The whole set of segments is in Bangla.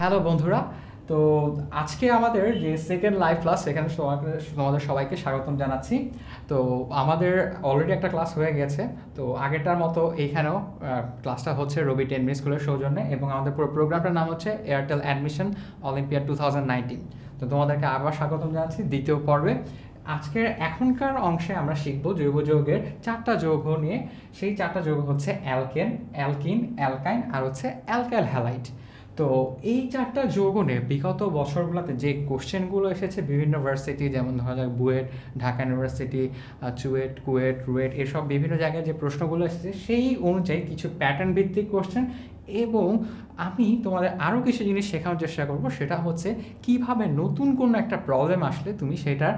হ্যালো বন্ধুরা, তো আজকে আমাদের যে সেকেন্ড লাইভ ক্লাস সেখানে তোমাদের সবাইকে স্বাগতম জানাচ্ছি। তো আমাদের অলরেডি একটা ক্লাস হয়ে গেছে, তো আগেরটার মতো এইখানেও ক্লাসটা হচ্ছে রবি টেন মিনিট স্কুলের সৌজন্যে এবং আমাদের পুরো প্রোগ্রামটার নাম হচ্ছে এয়ারটেল অ্যাডমিশন অলিম্পিয়াড টু তো তোমাদেরকে আবার স্বাগতম জানাচ্ছি দ্বিতীয় পর্বে। আজকের এখনকার অংশে আমরা শিখব জৈব যৌগের চারটা যৌগ নিয়ে। সেই চারটা যৌগ হচ্ছে অ্যালকেন, অ্যালকিন, অ্যালকাইন আর হচ্ছে অ্যালকাইল হ্যালাইট। তো এই চারটা যৌগ নিয়ে বিগত বছরগুলোতে যে কোশ্চেনগুলো এসেছে, বিভিন্ন ইউনিভার্সিটি যেমন ধরা যাক বুয়েট, ঢাকা ইউনিভার্সিটি চুয়েট, কুয়েট, রুয়েট, এসব বিভিন্ন জায়গায় যে প্রশ্নগুলো এসেছে, সেই অনুযায়ী কিছু প্যাটার্ন ভিত্তিক কোশ্চেন এবং আমি তোমাদের আরও কিছু জিনিস শেখানোর চেষ্টা করব, সেটা হচ্ছে কীভাবে নতুন কোনো একটা প্রবলেম আসলে তুমি সেটার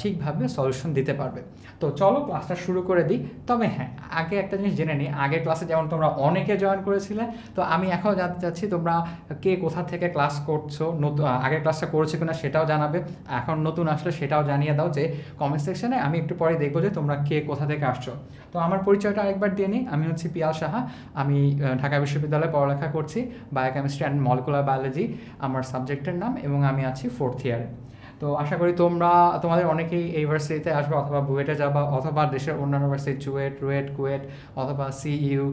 ঠিকভাবে সলিউশন দিতে পারবে। তো চলো ক্লাসটা শুরু করে দিই। তবে হ্যাঁ আগে একটা জিনিস জেনে নিই। আগের ক্লাসে যেমন তোমরা অনেকে জয়েন করেছিলে, তো আমি এখনও জানতে চাচ্ছি তোমরা কে কোথা থেকে ক্লাস করছ? নতুন আগের ক্লাসটা করেছ কিনা সেটাও জানাবে। এখন নতুন আসলে সেটাও জানিয়ে দাও যে কমেন্ট সেকশনে আমি একটু পরে দেখব যে তোমরা কে কোথা থেকে আসছো। তো আমার পরিচয়টা আরেকবার দিয়ে নিই। আমি হচ্ছি পিয়াল সাহা। আমি ঢাকা বিশ্ববিদ্যালয়ে পড়ালেখা করছি বায়োকেমিস্ট্রি অ্যান্ড মলিকুলার বায়োলজি আমার সাবজেক্টের নাম এবং আমি আছি ফোর্থ ইয়ারে তো আশা করি তোমরা, তোমাদের অনেকেই এই ইউনিভার্সিটিতে আসবে, অথবা বুয়েটে যাবা, অথবা দেশের অন্যান্য ইউনিভার্সিটি চুয়েট রুয়েট, কুয়েট, অথবা সিইউ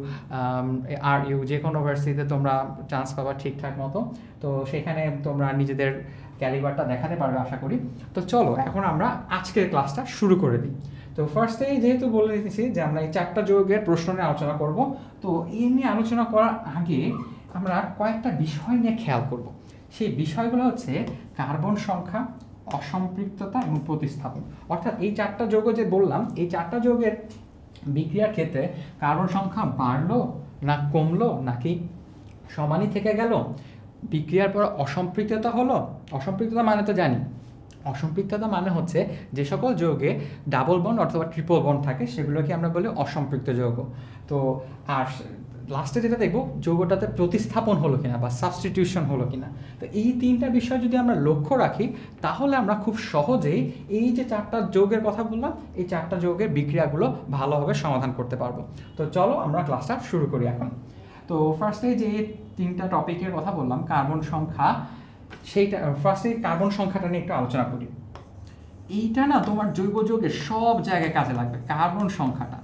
আর ইউ যে কোনো ইউনিভার্সিটিতে তোমরা চান্স পাবা ঠিকঠাক মতো। তো সেখানে তোমরা নিজেদের ক্যালিবারটা দেখাতে পারবে আশা করি। তো চলো, এখন আমরা আজকের ক্লাসটা শুরু করে দিই। তো ফার্স্টেই যেহেতু বলে দিতেছি যে আমরা এই চারটা যৌগের প্রশ্ন নিয়ে আলোচনা করব, তো এই নিয়ে আলোচনা করার আগে আমরা কয়েকটা বিষয় নিয়ে খেয়াল করব। সেই বিষয়গুলো হচ্ছে কার্বন সংখ্যা অসম্পৃক্ততা এবং প্রতিস্থাপন। অর্থাৎ এই চারটা যৌগ যে বললাম, এই চারটা যৌগের বিক্রিয়ার ক্ষেত্রে কার্বন সংখ্যা বাড়লো না কমলো, নাকি সমানই থেকে গেল? বিক্রিয়ার পর অসম্পৃক্ততা হলো? অসম্পৃক্ততা মানে তো জানি। অসম্পৃক্ততা মানে হচ্ছে যে সকল যৌগে ডাবল বন্ড অথবা ট্রিপল বন্ড থাকে, সেগুলোকে আমরা বলি অসম্পৃক্ত যৌগ। তো আর লাস্টে যেটা দেখব, যৌগটাতে প্রতিস্থাপন হলো কিনা বা সাবস্টিটিউশন হলো কিনা। তো এই তিনটা বিষয় যদি আমরা লক্ষ্য রাখি, তাহলে আমরা খুব সহজেই এই যে চারটা যৌগের কথা বললাম, এই চারটা যৌগের বিক্রিয়াগুলো ভালোভাবে সমাধান করতে পারব। তো চলো আমরা ক্লাসটা শুরু করি এখন। তো ফার্স্টে যে তিনটা টপিকের কথা বললাম কার্বন সংখ্যা, সেইটা ফার্স্টে কার্বন সংখ্যাটা নিয়ে একটু আলোচনা করি। এইটা না তোমার জৈব যৌগের সব জায়গায় কাজে লাগবে কার্বন সংখ্যাটা।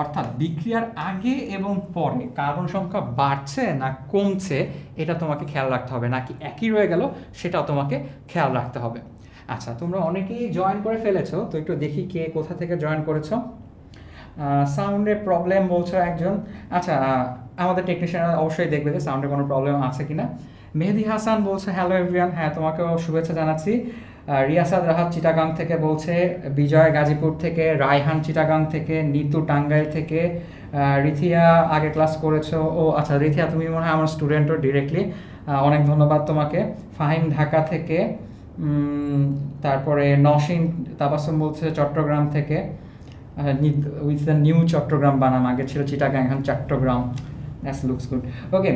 অর্থাৎ বিক্রিয়ার আগে এবং পরে কার্বন সংখ্যা বাড়ছে না কমছে, এটা তোমাকে খেয়াল রাখতে হবে। নাকি একই রয়ে গেল, সেটাও তোমাকে খেয়াল রাখতে হবে। আচ্ছা তোমরা অনেকেই জয়েন করে ফেলেছো, তো একটু দেখি কে কোথা থেকে জয়েন করেছ। সাউন্ডের প্রবলেম বলছো একজন। আচ্ছা আমাদের টেকনিশিয়ানরা অবশ্যই দেখবে যে সাউন্ডের কোনো প্রবলেম আছে কিনা। মেহেদি হাসান বলছে হ্যালো এভরিয়ান হ্যাঁ তোমাকেও শুভেচ্ছা জানাচ্ছি। রিয়াসাদ রাহাত চিটাগাং থেকে বলছে, বিজয় গাজীপুর থেকে, রায়হান চিটাগাং থেকে, নিতু টাঙ্গাইল থেকে রিথিয়া আগে ক্লাস করেছ। ও আচ্ছা রিথিয়া, তুমি মনে হয় আমার স্টুডেন্টও ডিরেক্টলি অনেক ধন্যবাদ তোমাকে। ফাহিম ঢাকা থেকে তারপরে নসিন তাবাসম বলছে চট্টগ্রাম থেকে। উইথ দ্য নিউ চট্টগ্রাম বানাম, আগে ছিল চিটাগাং, এখন Chattogram. That's looks good okay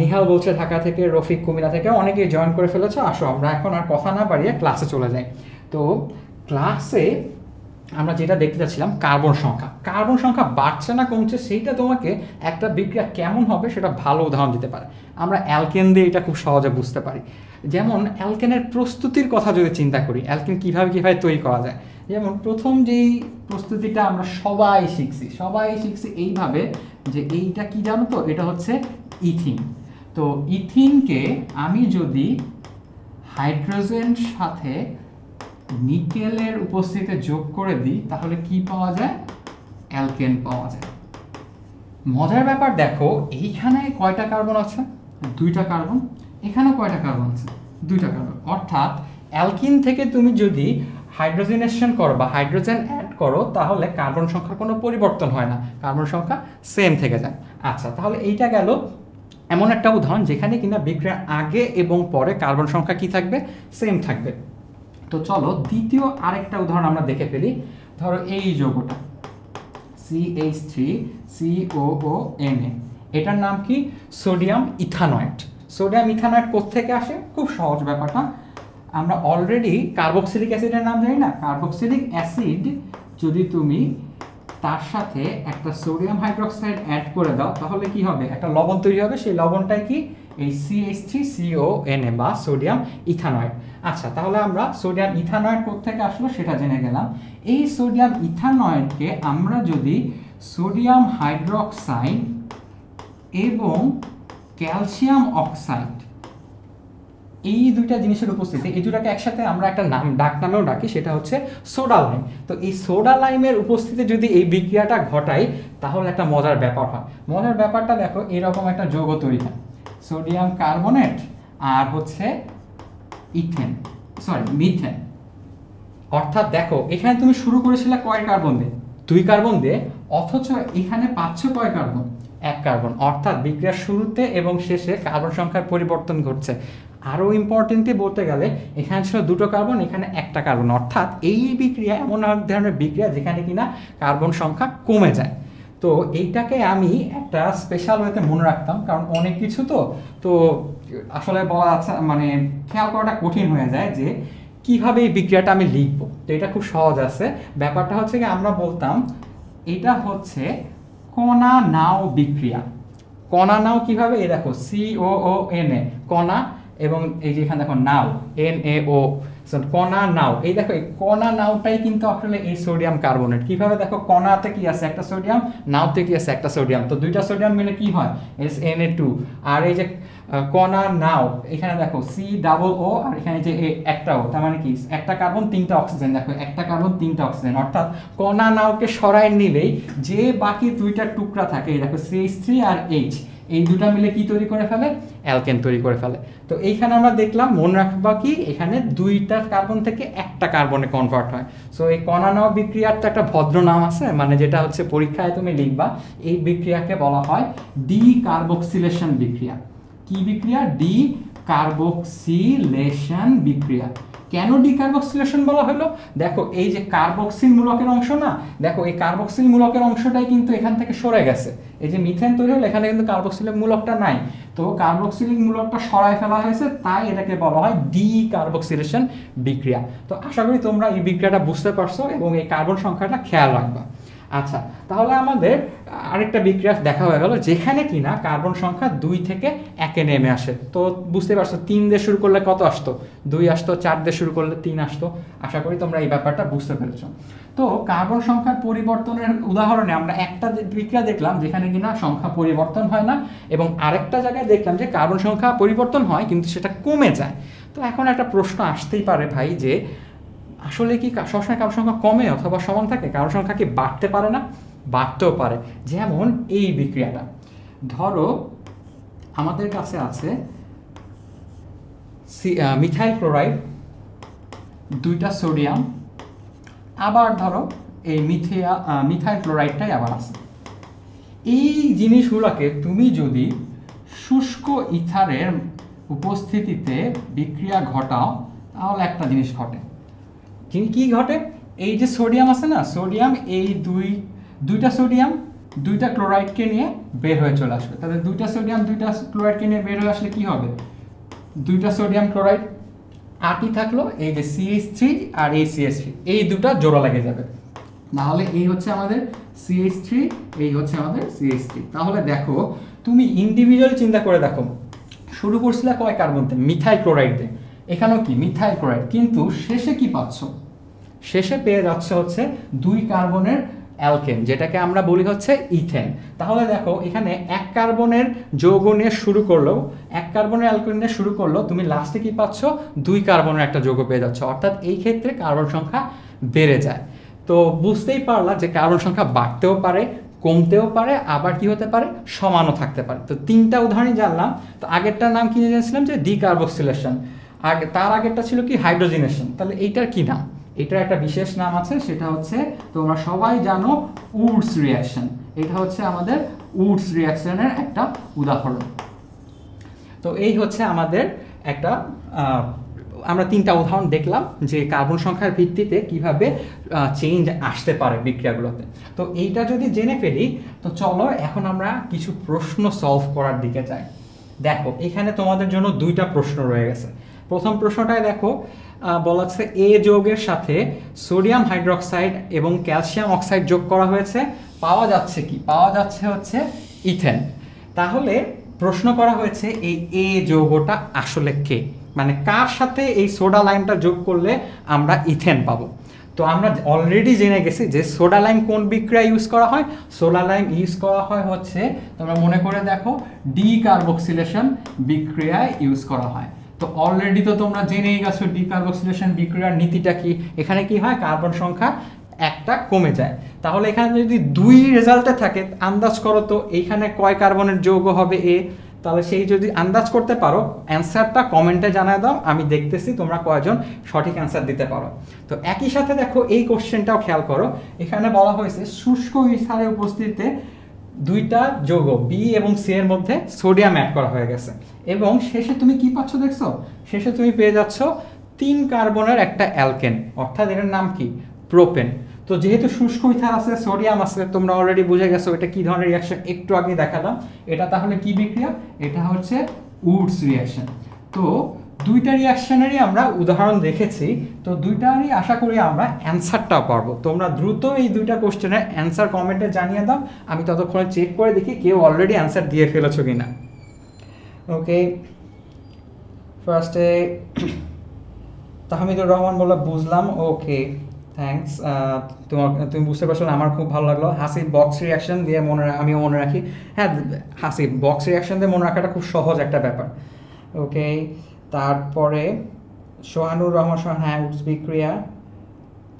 Nihal বলছে ঢাকা থেকে, রফিক কুমিল্লা থেকে, অনেকেই জয়েন করে ফেলেছো। আসো, আমরা এখন আর কথা না বাড়িয়ে ক্লাসে চলে যাই। তো ক্লাসে আমরা যেটা দেখতে চাচ্ছিলাম কার্বন সংখ্যা। কার্বন সংখ্যা বাড়ছে না কমছে, সেইটা তোমাকে একটা বিক্রিয়া কেমন হবে সেটা ভালো উদাহরণ দিতে পারে। আমরা অ্যালকেন দিয়ে এটা খুব সহজে বুঝতে পারি। যেমন অ্যালকেনের প্রস্তুতির কথা যদি চিন্তা করি অ্যালকেন কীভাবে কীভাবে তৈরি করা যায়? যেমন, প্রথম যেই প্রস্তুতিটা আমরা সবাই শিখছি সবাই শিখছি এইভাবে যে এইটা কি জানো তো? এটা হচ্ছে ইথিন। তো ইথিনকে আমি যদি হাইড্রোজেন সাথে নিকেলের উপস্থিতিতে যোগ করে দিই, তাহলে কি পাওয়া যায়? অ্যালকেন পাওয়া যায়। মজার ব্যাপার দেখো, এইখানে কয়টা কার্বন আছে? দুইটা কার্বন। এখানেও কয়টা কার্বন আছে? দুইটা কার্বন। অর্থাৎ অ্যালকিন থেকে তুমি যদি হাইড্রোজেনেশন করো বা হাইড্রোজেন অ্যাড করো, তাহলে কার্বন সংখ্যার কোনো পরিবর্তন হয় না। কার্বন সংখ্যা সেম থেকে যায়। আচ্ছা তাহলে এইটা গেল এমন একটা উদাহরণ যেখানে কিনা বিক্রিয়ার আগে এবং পরে কার্বন সংখ্যা কি থাকবে? সেম থাকবে। তো চলো দ্বিতীয় আরেকটা উদাহরণ আমরা দেখে ফেলি। ধরো এই যৌগটা C H three CO O N A এটার নাম কি? সোডিয়াম ইথানয়েড সোডিয়াম ইথানয়েড কোথেকে আসে? খুব সহজ ব্যাপারটা। আমরা অলরেডি কার্বক্সিলিক অ্যাসিডের নাম জানি না। কার্বক্সিলিক অ্যাসিড যদি তুমি তার সাথে একটা সোডিয়াম হাইড্রোক্সাইড অ্যাড করে দাও, তাহলে কি হবে? একটা লবণ তৈরি হবে। সেই লবণটাই কি? এই CH three CO N A বা সোডিয়াম ইথানয়েড আচ্ছা তাহলে আমরা সোডিয়াম ইথানয়েড থেকে আসলো সেটা জেনে গেলাম। এই সোডিয়াম ইথানয়েডকে আমরা যদি সোডিয়াম হাইড্রোক্সাইড এবং ক্যালসিয়াম অক্সাইড এই দুইটা জিনিসের উপস্থিতি, এই দুটাকে একসাথে আমরা একটা নাম, ডাক নামেও ডাকি, সেটা হচ্ছে সোডা লাইম। তো এই সোডা লাইমের উপস্থিতি যদি এই বিক্রিয়াটা ঘটাই তাহলে একটা মজার ব্যাপার হয়। মজার ব্যাপারটা দেখো, এরকম একটা যৌগ তৈরি হয়। সোডিয়াম কার্বনেট আর হচ্ছে ইথেন সরি মিথেন। অর্থাৎ দেখো, এখানে তুমি শুরু করেছিলে কয় কার্বন দিয়ে? দুই কার্বন দিয়ে, অথচ এখানে পাচ্ছ কয় কার্বন? এক কার্বন। অর্থাৎ বিক্রিয়ার শুরুতে এবং শেষে কার্বন সংখ্যার পরিবর্তন ঘটছে। আরও ইম্পর্টেন্টলি বলতে গেলে, এখানে ছিল দুটো কার্বন এখানে একটা কার্বন অর্থাৎ এই বিক্রিয়া এমন এক ধরনের বিক্রিয়া যেখানে কিনা কার্বন সংখ্যা কমে যায়। তো এইটাকে আমি একটা স্পেশাল ওয়েতে মনে রাখতাম, কারণ অনেক কিছু তো তো আসলে বলা আছে মানে খেয়াল করাটা কঠিন হয়ে যায় যে কীভাবে এই বিক্রিয়াটা আমি লিখব। তো এটা খুব সহজ আছে। ব্যাপারটা হচ্ছে কি, আমরা বলতাম, এটা হচ্ছে কণা নাও বিক্রিয়া। কণা নাও কীভাবে? এই দেখো সি ও ও এন এ কণা এবং এই যে এখানে দেখো নাও এন এ ও কণা নাও। এই দেখো, এই কণা নাওটাই কিন্তু আসলে এই সোডিয়াম কার্বনেট। কীভাবে দেখো, কণাতে কি আছে একটা সোডিয়াম, নাওতে কি আছে একটা সোডিয়াম? তো দুইটা সোডিয়াম মিলে কি হয়? S N A two. আর এই যে কণা নাও, এখানে দেখো, সি ডাবল ও, আর এখানে যে একটা ও, তার মানে কি? একটা কার্বন, তিনটা অক্সিজেন। দেখো, একটা কার্বন, তিনটা অক্সিজেন। অর্থাৎ কণা নাওকে সরাই নিলেই যে বাকি দুইটা টুকরা থাকে, এই দেখো সিএইচ থ্রি আর এইচ এই দুটা মিলে কি তৈরি করে ফেলে? অ্যালকেন তৈরি করে ফেলে। তো এইখানে আমরা দেখলাম, মনে রাখবা কি, এখানে দুইটা কার্বন থেকে একটা কার্বনে কনভার্ট হয়। সো এই কণানাও বিক্রিয়ার তো একটা ভদ্র নাম আছে মানে যেটা হচ্ছে পরীক্ষায় তুমি লিখবা। এই বিক্রিয়াকে বলা হয় ডি কার্বক্সিলেশন বিক্রিয়া। কি বিক্রিয়া? ডি কার্বক্সিলেশন বিক্রিয়া। কেন ডিকার্বক্সিলেশন বলা হলো? দেখো, এই যে কার্বক্সিল মূলকের অংশ না, দেখো, এই কার্বক্সিল মূলকের অংশটাই কিন্তু এখান থেকে সরে গেছে। এই যে মিথেন তৈরি হলো, এখানে কিন্তু কার্বক্সিলিক মূলকটা নাই। তো কার্বক্সিলিক মূলকটা সরায় ফেলা হয়েছে, তাই এটাকে বলা হয় ডি কার্বক্সিলেশন বিক্রিয়া। তো আশা করি তোমরা এই বিক্রিয়াটা বুঝতে পারছ এবং এই কার্বন সংখ্যাটা খেয়াল রাখবা। আচ্ছা তাহলে আমাদের আরেকটা বিক্রিয়া দেখা হয়ে গেল, যেখানে কিনা কার্বন সংখ্যা দুই থেকে একে নেমে আসে। তো বুঝতে পারছ, তিন দিয়ে শুরু করলে কত আসতো? দুই আসতো, চার দিয়ে শুরু করলে তিন আসতো। আশা করি তোমরা এই ব্যাপারটা বুঝতে পেরেছ। তো কার্বন সংখ্যার পরিবর্তনের উদাহরণে আমরা একটা বিক্রিয়া দেখলাম যেখানে কিনা সংখ্যা পরিবর্তন হয় না, এবং আরেকটা জায়গায় দেখলাম যে কার্বন সংখ্যা পরিবর্তন হয়, কিন্তু সেটা কমে যায়। তো এখন একটা প্রশ্ন আসতেই পারে ভাই যে আসলে কি সবসময় কারোর সংখ্যা কমে অথবা সমান থাকে? কারোর সংখ্যা কি বাড়তে পারে না? বাড়তেও পারে। যেমন এই বিক্রিয়াটা। ধরো, আমাদের কাছে আছে মিথাইল ক্লোরাইড, দুইটা সোডিয়াম, আবার ধরো এই মিথিয়া মিথাইল ক্লোরাইডটাই আবার আছে। এই জিনিসগুলোকে তুমি যদি শুষ্ক ইথারের উপস্থিতিতে বিক্রিয়া ঘটাও, তাহলে একটা জিনিস ঘটে। কিন্তু কি ঘটে? এই যে সোডিয়াম আছে না, সোডিয়াম, এই দুই, দুইটা সোডিয়াম, দুইটা ক্লোরাইডকে নিয়ে বের হয়ে চলে আসবে। তাহলে দুইটা সোডিয়াম, দুইটা ক্লোরাইডকে নিয়ে বের হয়ে আসলে কি হবে? দুইটা সোডিয়াম ক্লোরাইড আটি থাকল, এই যে সিএইচ থ্রি আর এই সিএস থ্রি এই দুটা জোড়া লেগে যাবে। তাহলে এই হচ্ছে আমাদের সিএইচ থ্রি এই হচ্ছে আমাদের সিএইচ থ্রি তাহলে দেখো, তুমি ইন্ডিভিজুয়াল চিন্তা করে দেখো, শুরু করছিলে কয় কার্বন মিথাইল ক্লোরাইড দিয়ে এখানেও কি মিথাইল ক্লোরাইড? কিন্তু শেষে কি পাচ্ছ? শেষে পেয়ে যাচ্ছে হচ্ছে দুই কার্বনের অ্যালকেন, যেটাকে আমরা বলি হচ্ছে ইথেন। তাহলে দেখো, এখানে এক কার্বনের যৌগ নিয়ে শুরু করলেও এক কার্বনের অ্যালকেন নিয়ে শুরু করলেও তুমি লাস্টে কি পাচ্ছ? দুই কার্বনের একটা যৌগ পেয়ে যাচ্ছ। অর্থাৎ এই ক্ষেত্রে কার্বন সংখ্যা বেড়ে যায়। তো বুঝতেই পারলা যে কার্বন সংখ্যা বাড়তেও পারে, কমতেও পারে, আবার কি হতে পারে? সমানও থাকতে পারে। তো তিনটা উদাহরণই জানলাম। তো আগেরটার নাম কি জেনেছিলাম যে? ডিকার্বক্সিলেশন। আগে, তার আগেরটা ছিল কি? হাইড্রোজিনেশন তাহলে এইটার কি নাম? এটার একটা বিশেষ নাম আছে, সেটা হচ্ছে তোমরা সবাই জানো উডস রিয়াকশন এটা হচ্ছে আমাদের উডস রিয়াকশনের একটা উদাহরণ। তো এই হচ্ছে আমাদের একটা আমরা তিনটা উদাহরণ দেখলাম যে কার্বন সংখ্যার ভিত্তিতে কীভাবে চেঞ্জ আসতে পারে বিক্রিয়াগুলোতে। তো এইটা যদি জেনে ফেলি, তো চলো এখন আমরা কিছু প্রশ্ন সলভ করার দিকে যাই। দেখো, এখানে তোমাদের জন্য দুইটা প্রশ্ন রয়ে গেছে। প্রথম প্রশ্নটায় দেখো বলা হচ্ছে এ যোগের সাথে সোডিয়াম হাইড্রোক্সাইড এবং ক্যালসিয়াম অক্সাইড যোগ করা হয়েছে। পাওয়া যাচ্ছে কি? পাওয়া যাচ্ছে হচ্ছে ইথেন। তাহলে প্রশ্ন করা হয়েছে এই এ যৌগটা আসলে কে? মানে কার সাথে এই সোডা লাইমটা যোগ করলে আমরা ইথেন পাবো? তো আমরা অলরেডি জেনে গেছি যে সোডা লাইম কোন বিক্রিয়া ইউজ করা হয়? সোডা লাইম ইউজ করা হয় হচ্ছে, তোমরা মনে করে দেখো ডি কার্বক্সিলেশন বিক্রিয়ায় ইউজ করা হয়। তো অলরেডি তো তোমরা জেনেই গেছো ডি কার্বক্সিলেশন বিক্রিয়ার নীতিটা কি? এখানে কি হয়? কার্বন সংখ্যা একটা কমে যায়। তাহলে এখানে যদি দুই রেজাল্টে থাকে, আন্দাজ করো তো এইখানে কয় কার্বনের যৌগ হবে এ তাহলে সেই যদি আন্দাজ করতে পারো অ্যান্সারটা কমেন্টে জানায় দাও, আমি দেখতেছি তোমরা কয়জন সঠিক অ্যান্সার দিতে পারো। তো একই সাথে দেখো, এই কোশ্চেনটাও খেয়াল করো। এখানে বলা হয়েছে, শুষ্ক ইথারের উপস্থিতিতে দুইটা যৌগ বি এবং সি এর মধ্যে সোডিয়াম অ্যাড করা হয়ে গেছে। এবং শেষে তুমি কি পাচ্ছ দেখছ? শেষে তুমি পেয়ে যাচ্ছ তিন কার্বনের একটা অ্যালকেন। অর্থাৎ এটার নাম কি? প্রোপেন। তো যেহেতু শুষ্ক ইথার আছে, সোডিয়াম আছে, তোমরা অলরেডি বুঝে গেছো এটা কি ধরনের রিয়াকশন একটু আগে দেখালাম। এটা তাহলে কি বিক্রিয়া? এটা হচ্ছে উডস রিয়াকশন তো দুইটা রিয়াকশনেরই আমরা উদাহরণ দেখেছি। তো দুইটারই আশা করি আমরা অ্যান্সারটাও পারব। তোমরা দ্রুত এই দুইটা কোশ্চেনের অ্যান্সার কমেন্টে জানিয়ে দাও। আমি ততক্ষণে চেক করে দেখি কেউ অলরেডি অ্যান্সার দিয়ে ফেলেছো কি না ওকে ফার্স্টে তাহমিদুর রহমান বলল, বুঝলাম ওকে থ্যাংকস তোমার, তুমি বুঝতে পারছ আমার খুব ভালো লাগল। হাসি বক্স রিয়াকশন দিয়ে মনে আমিও মনে রাখি। হ্যাঁ হাসি বক্স রিয়াকশন দিয়ে মনে রাখাটা খুব সহজ একটা ব্যাপার। ওকে তারপরে সোহানুর রহমান সোহান হ্যাঁ বিক্রিয়া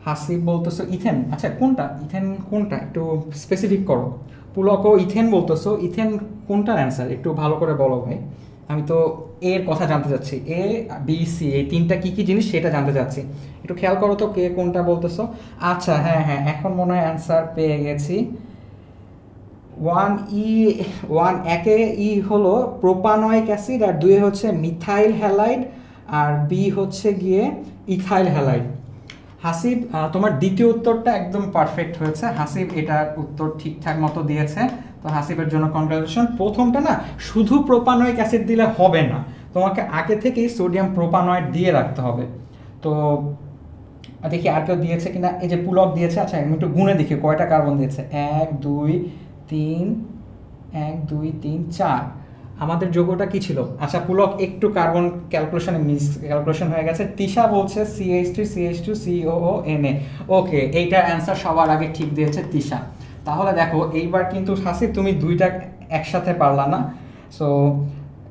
হাসিব বলতেছো ইথেন আচ্ছা কোনটা? ইথেন কোনটা? একটু স্পেসিফিক করো। পুলক ও ইথেন বলতেছো। ইথেন কোনটার অ্যান্সার একটু ভালো করে বলো ভাই। আমি তো এর কথা জানতে চাচ্ছি। এ বি সি এই তিনটা কি কি জিনিস সেটা জানতে চাচ্ছি। একটু খেয়াল করো তো কে কোনটা বলতেছো। আচ্ছা হ্যাঁ হ্যাঁ এখন মনে হয় অ্যান্সার পেয়ে গেছি। ওয়ান ই ওয়ান একে ই হলো প্রোপানয়েক অ্যাসিড আর দুয়ে হচ্ছে মিথাইল হ্যালাইড আর বি হচ্ছে গিয়ে ইথাইল হ্যালাইড। হাসিব তোমার দ্বিতীয় উত্তরটা একদম পারফেক্ট হয়েছে। হাসিব এটার উত্তর ঠিকঠাক মতো দিয়েছে। তো হাসিবের জন্য কনগ্রাচুলেশন প্রথমটা না, শুধু প্রোপানয়েক অ্যাসিড দিলে হবে না, তোমাকে আগে থেকেই সোডিয়াম প্রোপানয়েড দিয়ে রাখতে হবে। তো দেখি আর কেউ দিয়েছে কিনা। এই যে পুলক দিয়েছে আচ্ছা আমি একটু গুনে দেখি কয়টা কার্বন দিয়েছে। এক, দুই, তিন, এক, দুই, তিন, চার। আমাদের যোগ্যটা কি ছিল? আচ্ছা পুলক, একটু কার্বন ক্যালকুলেশনে মিস ক্যালকুলেশন হয়ে গেছে। তিশা বলছে CH two CH two CO N A okay এইটার অ্যান্সার সবার আগে ঠিক দিয়েছে তিশা। তাহলে দেখো, এইবার কিন্তু হাসিব, তুমি দুইটা একসাথে পারলা না। সো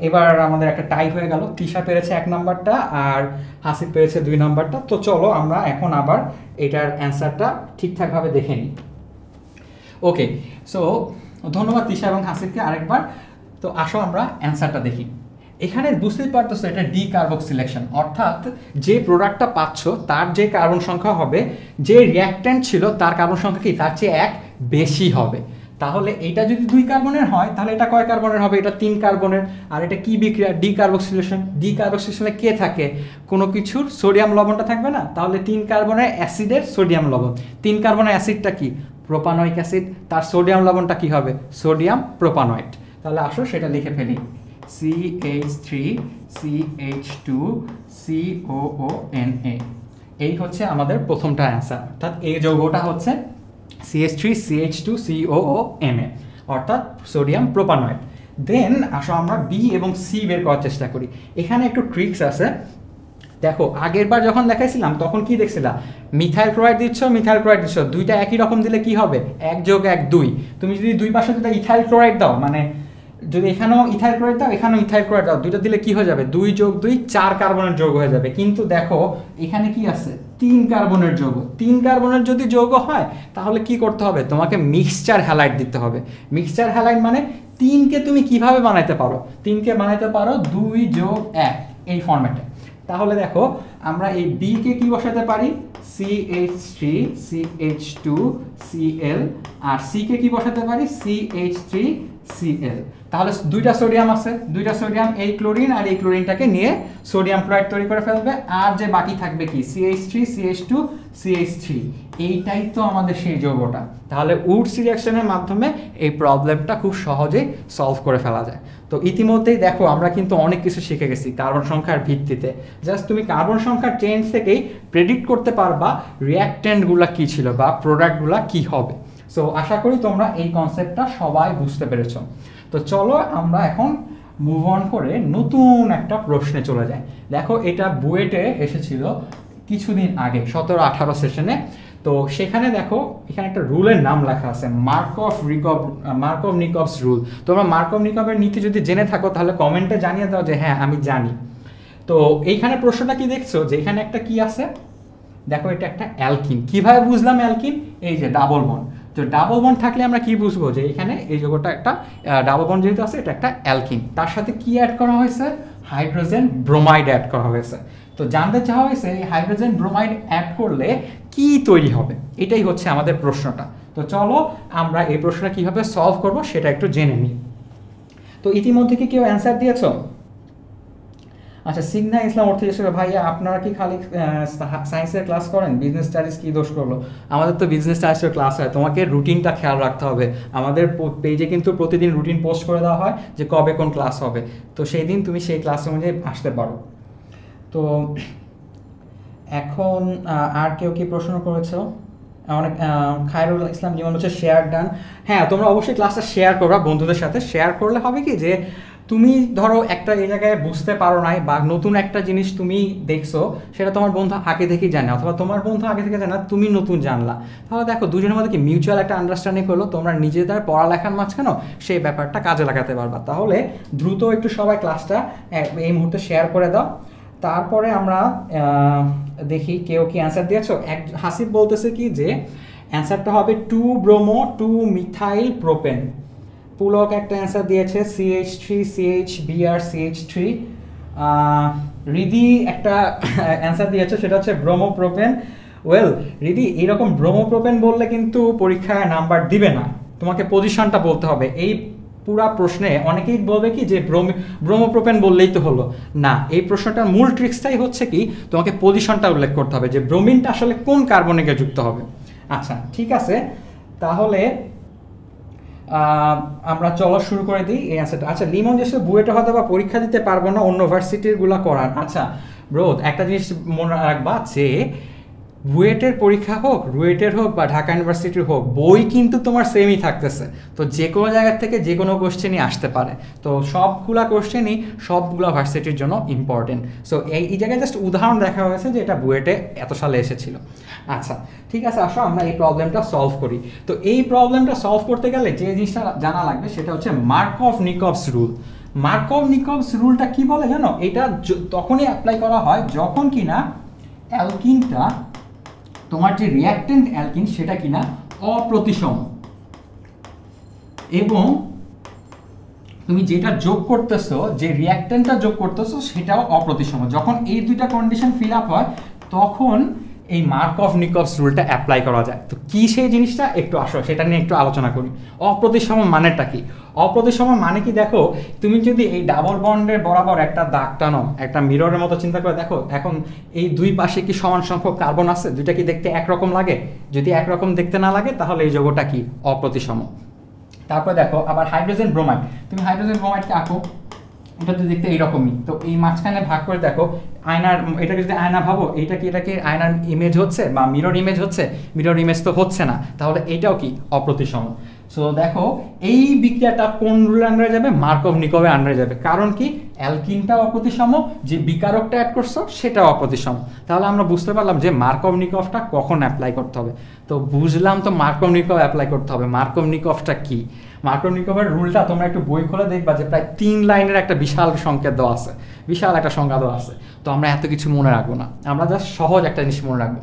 এবার আমাদের একটা টাই হয়ে গেল। তিশা পেরেছে এক নাম্বারটা আর হাসিব পেরেছে দুই নাম্বারটা। তো চলো, আমরা এখন আবার এটার অ্যান্সারটা ঠিকঠাকভাবে দেখে নিই। ওকে সো ধন্যবাদ তিশা এবং হাসিবকে আরেকবার। তো আসো আমরা অ্যান্সারটা দেখি। এখানে বুঝতেই পারতেছো এটা ডি কার্বক সিলেকশন অর্থাৎ যে প্রোডাক্টটা পাচ্ছ, তার যে কার্বন সংখ্যা হবে, যে রিয়াক্ট্যান্ট ছিল, তার কার্বন সংখ্যা কি? তার চেয়ে এক বেশি হবে। তাহলে এটা যদি দুই কার্বনের হয়, তাহলে এটা কয় কার্বনের হবে? এটা তিন কার্বনের আর এটা কি বিক্রিয়া? ডি কার্বক্সিলেশন ডি কার্বক্সিলেশনে কে থাকে? কোনো কিছুর সোডিয়াম লবণটা থাকবে না? তাহলে তিন কার্বনের অ্যাসিডের সোডিয়াম লবণ। তিন কার্বনের অ্যাসিডটা কি? প্রোপানয়িক অ্যাসিড তার সোডিয়াম লবণটা কি হবে? সোডিয়াম প্রোপানয়েড তাহলে আসো, সেটা লিখে ফেলি। C H three C H two C O O N A এই হচ্ছে আমাদের প্রথমটা অ্যান্সার অর্থাৎ এই যৌগটা হচ্ছে CS three CH two CO O M A অর্থাৎ সোডিয়াম প্রোপানয়েড দেন আসো আমরা বি এবং সি বের করার চেষ্টা করি। এখানে একটু ট্রিক্স আছে। দেখো, আগের বার যখন দেখাইছিলাম, তখন কি দেখছিলাম মিথাইল ক্লোরাইড দিচ্ছ মিথাইল ক্লোরাইড দিচ্ছ। দুইটা একই রকম দিলে কি হবে? এক যোগ এক দুই। তুমি যদি দুই পাশে দুটা ইথাইল ক্লোরাইড দাও মানে যদি এখানেও ইথাইল ক্লোরাইড দাও, এখানেও ইথাইল ক্লোরাইড দাও, দুইটা দিলে কি হয়ে যাবে? দুই যোগ দুই, চার কার্বনের যোগ হয়ে যাবে। কিন্তু দেখো, এখানে কি আছে? তিন কার্বনের যৌগ। তিন কার্বনের যদি যৌগ হয়, তাহলে কি করতে হবে? তোমাকে মিক্সচার হ্যালাইড দিতে হবে। মিক্সচার হ্যালাইড মানে তিনকে তুমি কীভাবে বানাইতে পারো? তিনকে বানাইতে পারো দুই যোগ এক, এই ফর্ম্যাটে তাহলে দেখো, আমরা এই বি কে কি বসাতে পারি? C H three C H two C L R C কে কি বসাতে পারি? C H three C L তাহলে দুইটা সোডিয়াম আছে, দুইটা সোডিয়াম, এই ক্লোরিন আর এই ক্লোরিনটাকে নিয়ে সোডিয়াম ক্লোরাইড তৈরি করে ফেলবে। আর যে বাকি থাকবে কি? CH three CH two CH three এইটাই তো আমাদের সেই যৌগটা। তাহলে উডস রিয়াকশনের মাধ্যমে এই প্রবলেমটা খুব সহজেই সলভ করে ফেলা যায়। তো ইতিমধ্যেই দেখো, আমরা কিন্তু অনেক কিছু শিখে গেছি কার্বন সংখ্যার ভিত্তিতে। জাস্ট তুমি কার্বন সংখ্যার চেঞ্জ থেকেই প্রেডিক্ট করতে পারবা রিয়াক্ট্যান্টগুলো কী ছিল বা প্রোডাক্টগুলো কী হবে। সো আশা করি তোমরা এই কনসেপ্টটা সবাই বুঝতে পেরেছ। তো চলো আমরা এখন মুভ অন করে নতুন একটা প্রশ্নে চলে যাই। দেখো এটা বুয়েটে এসেছিল কিছুদিন আগে, সতেরো আঠারো সেশনে তো সেখানে দেখো এখানে একটা রুলের নাম লেখা আছে Markovnikov Markovnikov's rule তোমরা মার্ক অফ নিকভের নীতি যদি জেনে থাকো, তাহলে কমেন্টে জানিয়ে দাও যে হ্যাঁ আমি জানি। তো এইখানে প্রশ্নটা কি দেখছ? যে এখানে একটা কি আছে? দেখো এটা একটা অ্যালকিন। কীভাবে বুঝলাম অ্যালকিন? এই যে ডাবল বন তো ডাবল বন থাকলে আমরা কি বুঝব? যে এখানে এই যোগটা একটা ডাবল বন যেহেতু আছে, এটা একটা অ্যালকিন তার সাথে কি অ্যাড করা হয়েছে? হাইড্রোজেন ব্রোমাইড অ্যাড করা হয়েছে। তো জানতে চাওয়া হয়েছে, এই হাইড্রোজেন ব্রোমাইড অ্যাড করলে কি তৈরি হবে? এটাই হচ্ছে আমাদের প্রশ্নটা। তো চলো, আমরা এই প্রশ্নটা কীভাবে সলভ করব সেটা একটু জেনে নিই। তো ইতিমধ্যে কি কেউ অ্যান্সার দিয়েছ? আচ্ছা সিগনা ইসলাম অর্থ হিসেবে ভাইয়া আপনারা কি খালি সায়েন্সের ক্লাস করেন? বিজনেস স্টাডিজ কি দোষ করল? আমাদের তো বিজনেস স্টাডিজের ক্লাস হয়, তোমাকে রুটিনটা খেয়াল রাখতে হবে। আমাদের পেজে কিন্তু প্রতিদিন রুটিন পোস্ট করে দেওয়া হয় যে কবে কোন ক্লাস হবে। তো সেই দিন তুমি সেই ক্লাস অনুযায়ী আসতে পারো। তো এখন আর কেউ কি প্রশ্ন করেছ? অনেক খায়রুল ইসলাম যেমন হচ্ছে শেয়ার ডান হ্যাঁ তোমরা অবশ্যই ক্লাসটা শেয়ার করবা বন্ধুদের সাথে। শেয়ার করলে হবে কি যে তুমি ধরো একটা এই জায়গায় বুঝতে পারো নাই বা নতুন একটা জিনিস তুমি দেখছ, সেটা তোমার বন্ধু আগে থেকেই জানে, অথবা তোমার বন্ধু আগে থেকে জানা তুমি নতুন জানলা। তাহলে দেখো, দুজনের মধ্যে কি মিউচুয়াল একটা আন্ডারস্ট্যান্ডিং হলো? তোমরা নিজেদের পড়ালেখার মাঝখানেও সেই ব্যাপারটা কাজে লাগাতে পারবা। তাহলে দ্রুত একটু সবাই ক্লাসটা এই মুহূর্তে শেয়ার করে দাও। তারপরে আমরা দেখি কেউ কি অ্যান্সার দিয়েছ? এক হাসিব বলতেছে কি যে অ্যান্সারটা হবে two bromo two methyl propane Pulak একটা অ্যান্সার দিয়েছে CH three CH BR CH three Ridi একটা অ্যান্সার দিয়েছে, সেটা হচ্ছে ব্রোমোপ্রোপেন। ওয়েল রিদি এরকম ব্রোমোপ্রোপেন বললে কিন্তু পরীক্ষায় নাম্বার দিবে না। তোমাকে পজিশনটা বলতে হবে। এই পুরা প্রশ্নে অনেকেই বলবে কি যে ব্রোমোপ্রোপেন বললেই তো হলো। না, এই প্রশ্নটার মূল ট্রিক্সটাই হচ্ছে কি, তোমাকে পজিশনটা উল্লেখ করতে হবে যে ব্রোমিনটা আসলে কোন কার্বনিকে যুক্ত হবে। আচ্ছা ঠিক আছে। তাহলে আমরা চলা শুরু করে দিই এই অ্যান্সারটা আচ্ছা লিমন যেসব বুয়েটে হয়তো বা পরীক্ষা দিতে পারব না, অন্য ভার্সিটিরগুলো করার। আচ্ছা ব্রোধ একটা জিনিস মনে রাখবা যে রুয়েটের পরীক্ষা হোক রুয়েটের হোক বা ঢাকা ইউনিভার্সিটির হোক, বই কিন্তু তোমার সেমই থাকতেছে। তো যে কোনো জায়গার থেকে যে কোনো কোশ্চেনই আসতে পারে। তো সবগুলা কোশ্চেনই সবগুলো ভার্সিটির জন্য ইম্পর্টেন্ট সো এই জায়গায় জাস্ট উদাহরণ দেখা হয়েছে যে এটা বুয়েটে এত সালে এসেছিল। আচ্ছা ঠিক আছে, আসো, আমরা এই প্রবলেমটা সলভ করি। তো এই প্রবলেমটা সলভ করতে গেলে যে জিনিসটা জানা লাগবে সেটা হচ্ছে Markovnikov's rule Markovnikov's রুলটা কি বলে জানো? এটা তখনই অ্যাপ্লাই করা হয় যখন কিনা অ্যালকিনটা তোমার যে রিয়াক্টেন্ট অ্যালকিন সেটা কিনা? অপ্রতিসম। এবং তুমি যেটা যোগ করতেছো, যে রিয়াক্টেন্টটা যোগ করতেছো, সেটাও অপ্রতিসম। যখন এই দুইটা কন্ডিশন ফিল আপ হয়, তখন এই মার্ক অফ নিকভস রুলটা অ্যাপ্লাই করা যায়। তো কি সেই জিনিসটা? একটু আসো, সেটা নিয়ে একটু আলোচনা করি। অপ্রতিসম মানেটা কি? অপ্রতিসম মানে কি? দেখো, তুমি যদি এই ডাবল বন্ডের বরাবর একটা দাগ টানো, একটা মিররের মতো চিন্তা করে, দেখো, এখন এই দুই পাশে কি সমান সংখ্যক কার্বন আছে? দুইটা কি দেখতে একরকম লাগে? যদি একরকম দেখতে না লাগে, তাহলে এই যৌগটা কি? অপ্রতিসম। তারপর দেখো, আবার হাইড্রোজেন ব্রোমাইড তুমি হাইড্রোজেন ব্রোমাইডকে আঁকো। এটা তো দেখতে এইরকমই। তো এই মাঝখানে ভাগ করে দেখো, আয়নার, এটাকে যদি আয়না ভাবো, এইটা কি এটাকে আয়নার ইমেজ হচ্ছে বা মিরর ইমেজ হচ্ছে? মিরর ইমেজ তো হচ্ছে না। তাহলে এটাও কি? অপ্রতিসম। সো দেখো, এই বিক্রিয়াটা কোন রুলের আন্ডারে যাবে? মার্কভ নিকভের আন্ডারে যাবে। কারণ কি? অ্যালকিনটা অপ্রতিসম, যে বিকারকটা অ্যাড করছ, সেটাও অপ্রতিসম। তাহলে আমরা বুঝতে পারলাম যে মার্কভ নিকভটা কখন অ্যাপ্লাই করতে হবে। তো বুঝলাম তো মার্কভ নিকভ অ্যাপ্লাই করতে হবে। মার্কভ নিকভটা কি? মার্কভ নিকভের রুলটা তোমরা একটু বই খোলা দেখবা যে প্রায় তিন লাইনের একটা বিশাল সংকেত দেওয়া আছে। বিশাল একটা সংজ্ঞা দেওয়া আছে। তো আমরা এত কিছু মনে রাখব না। আমরা জাস্ট সহজ একটা জিনিস মনে রাখব।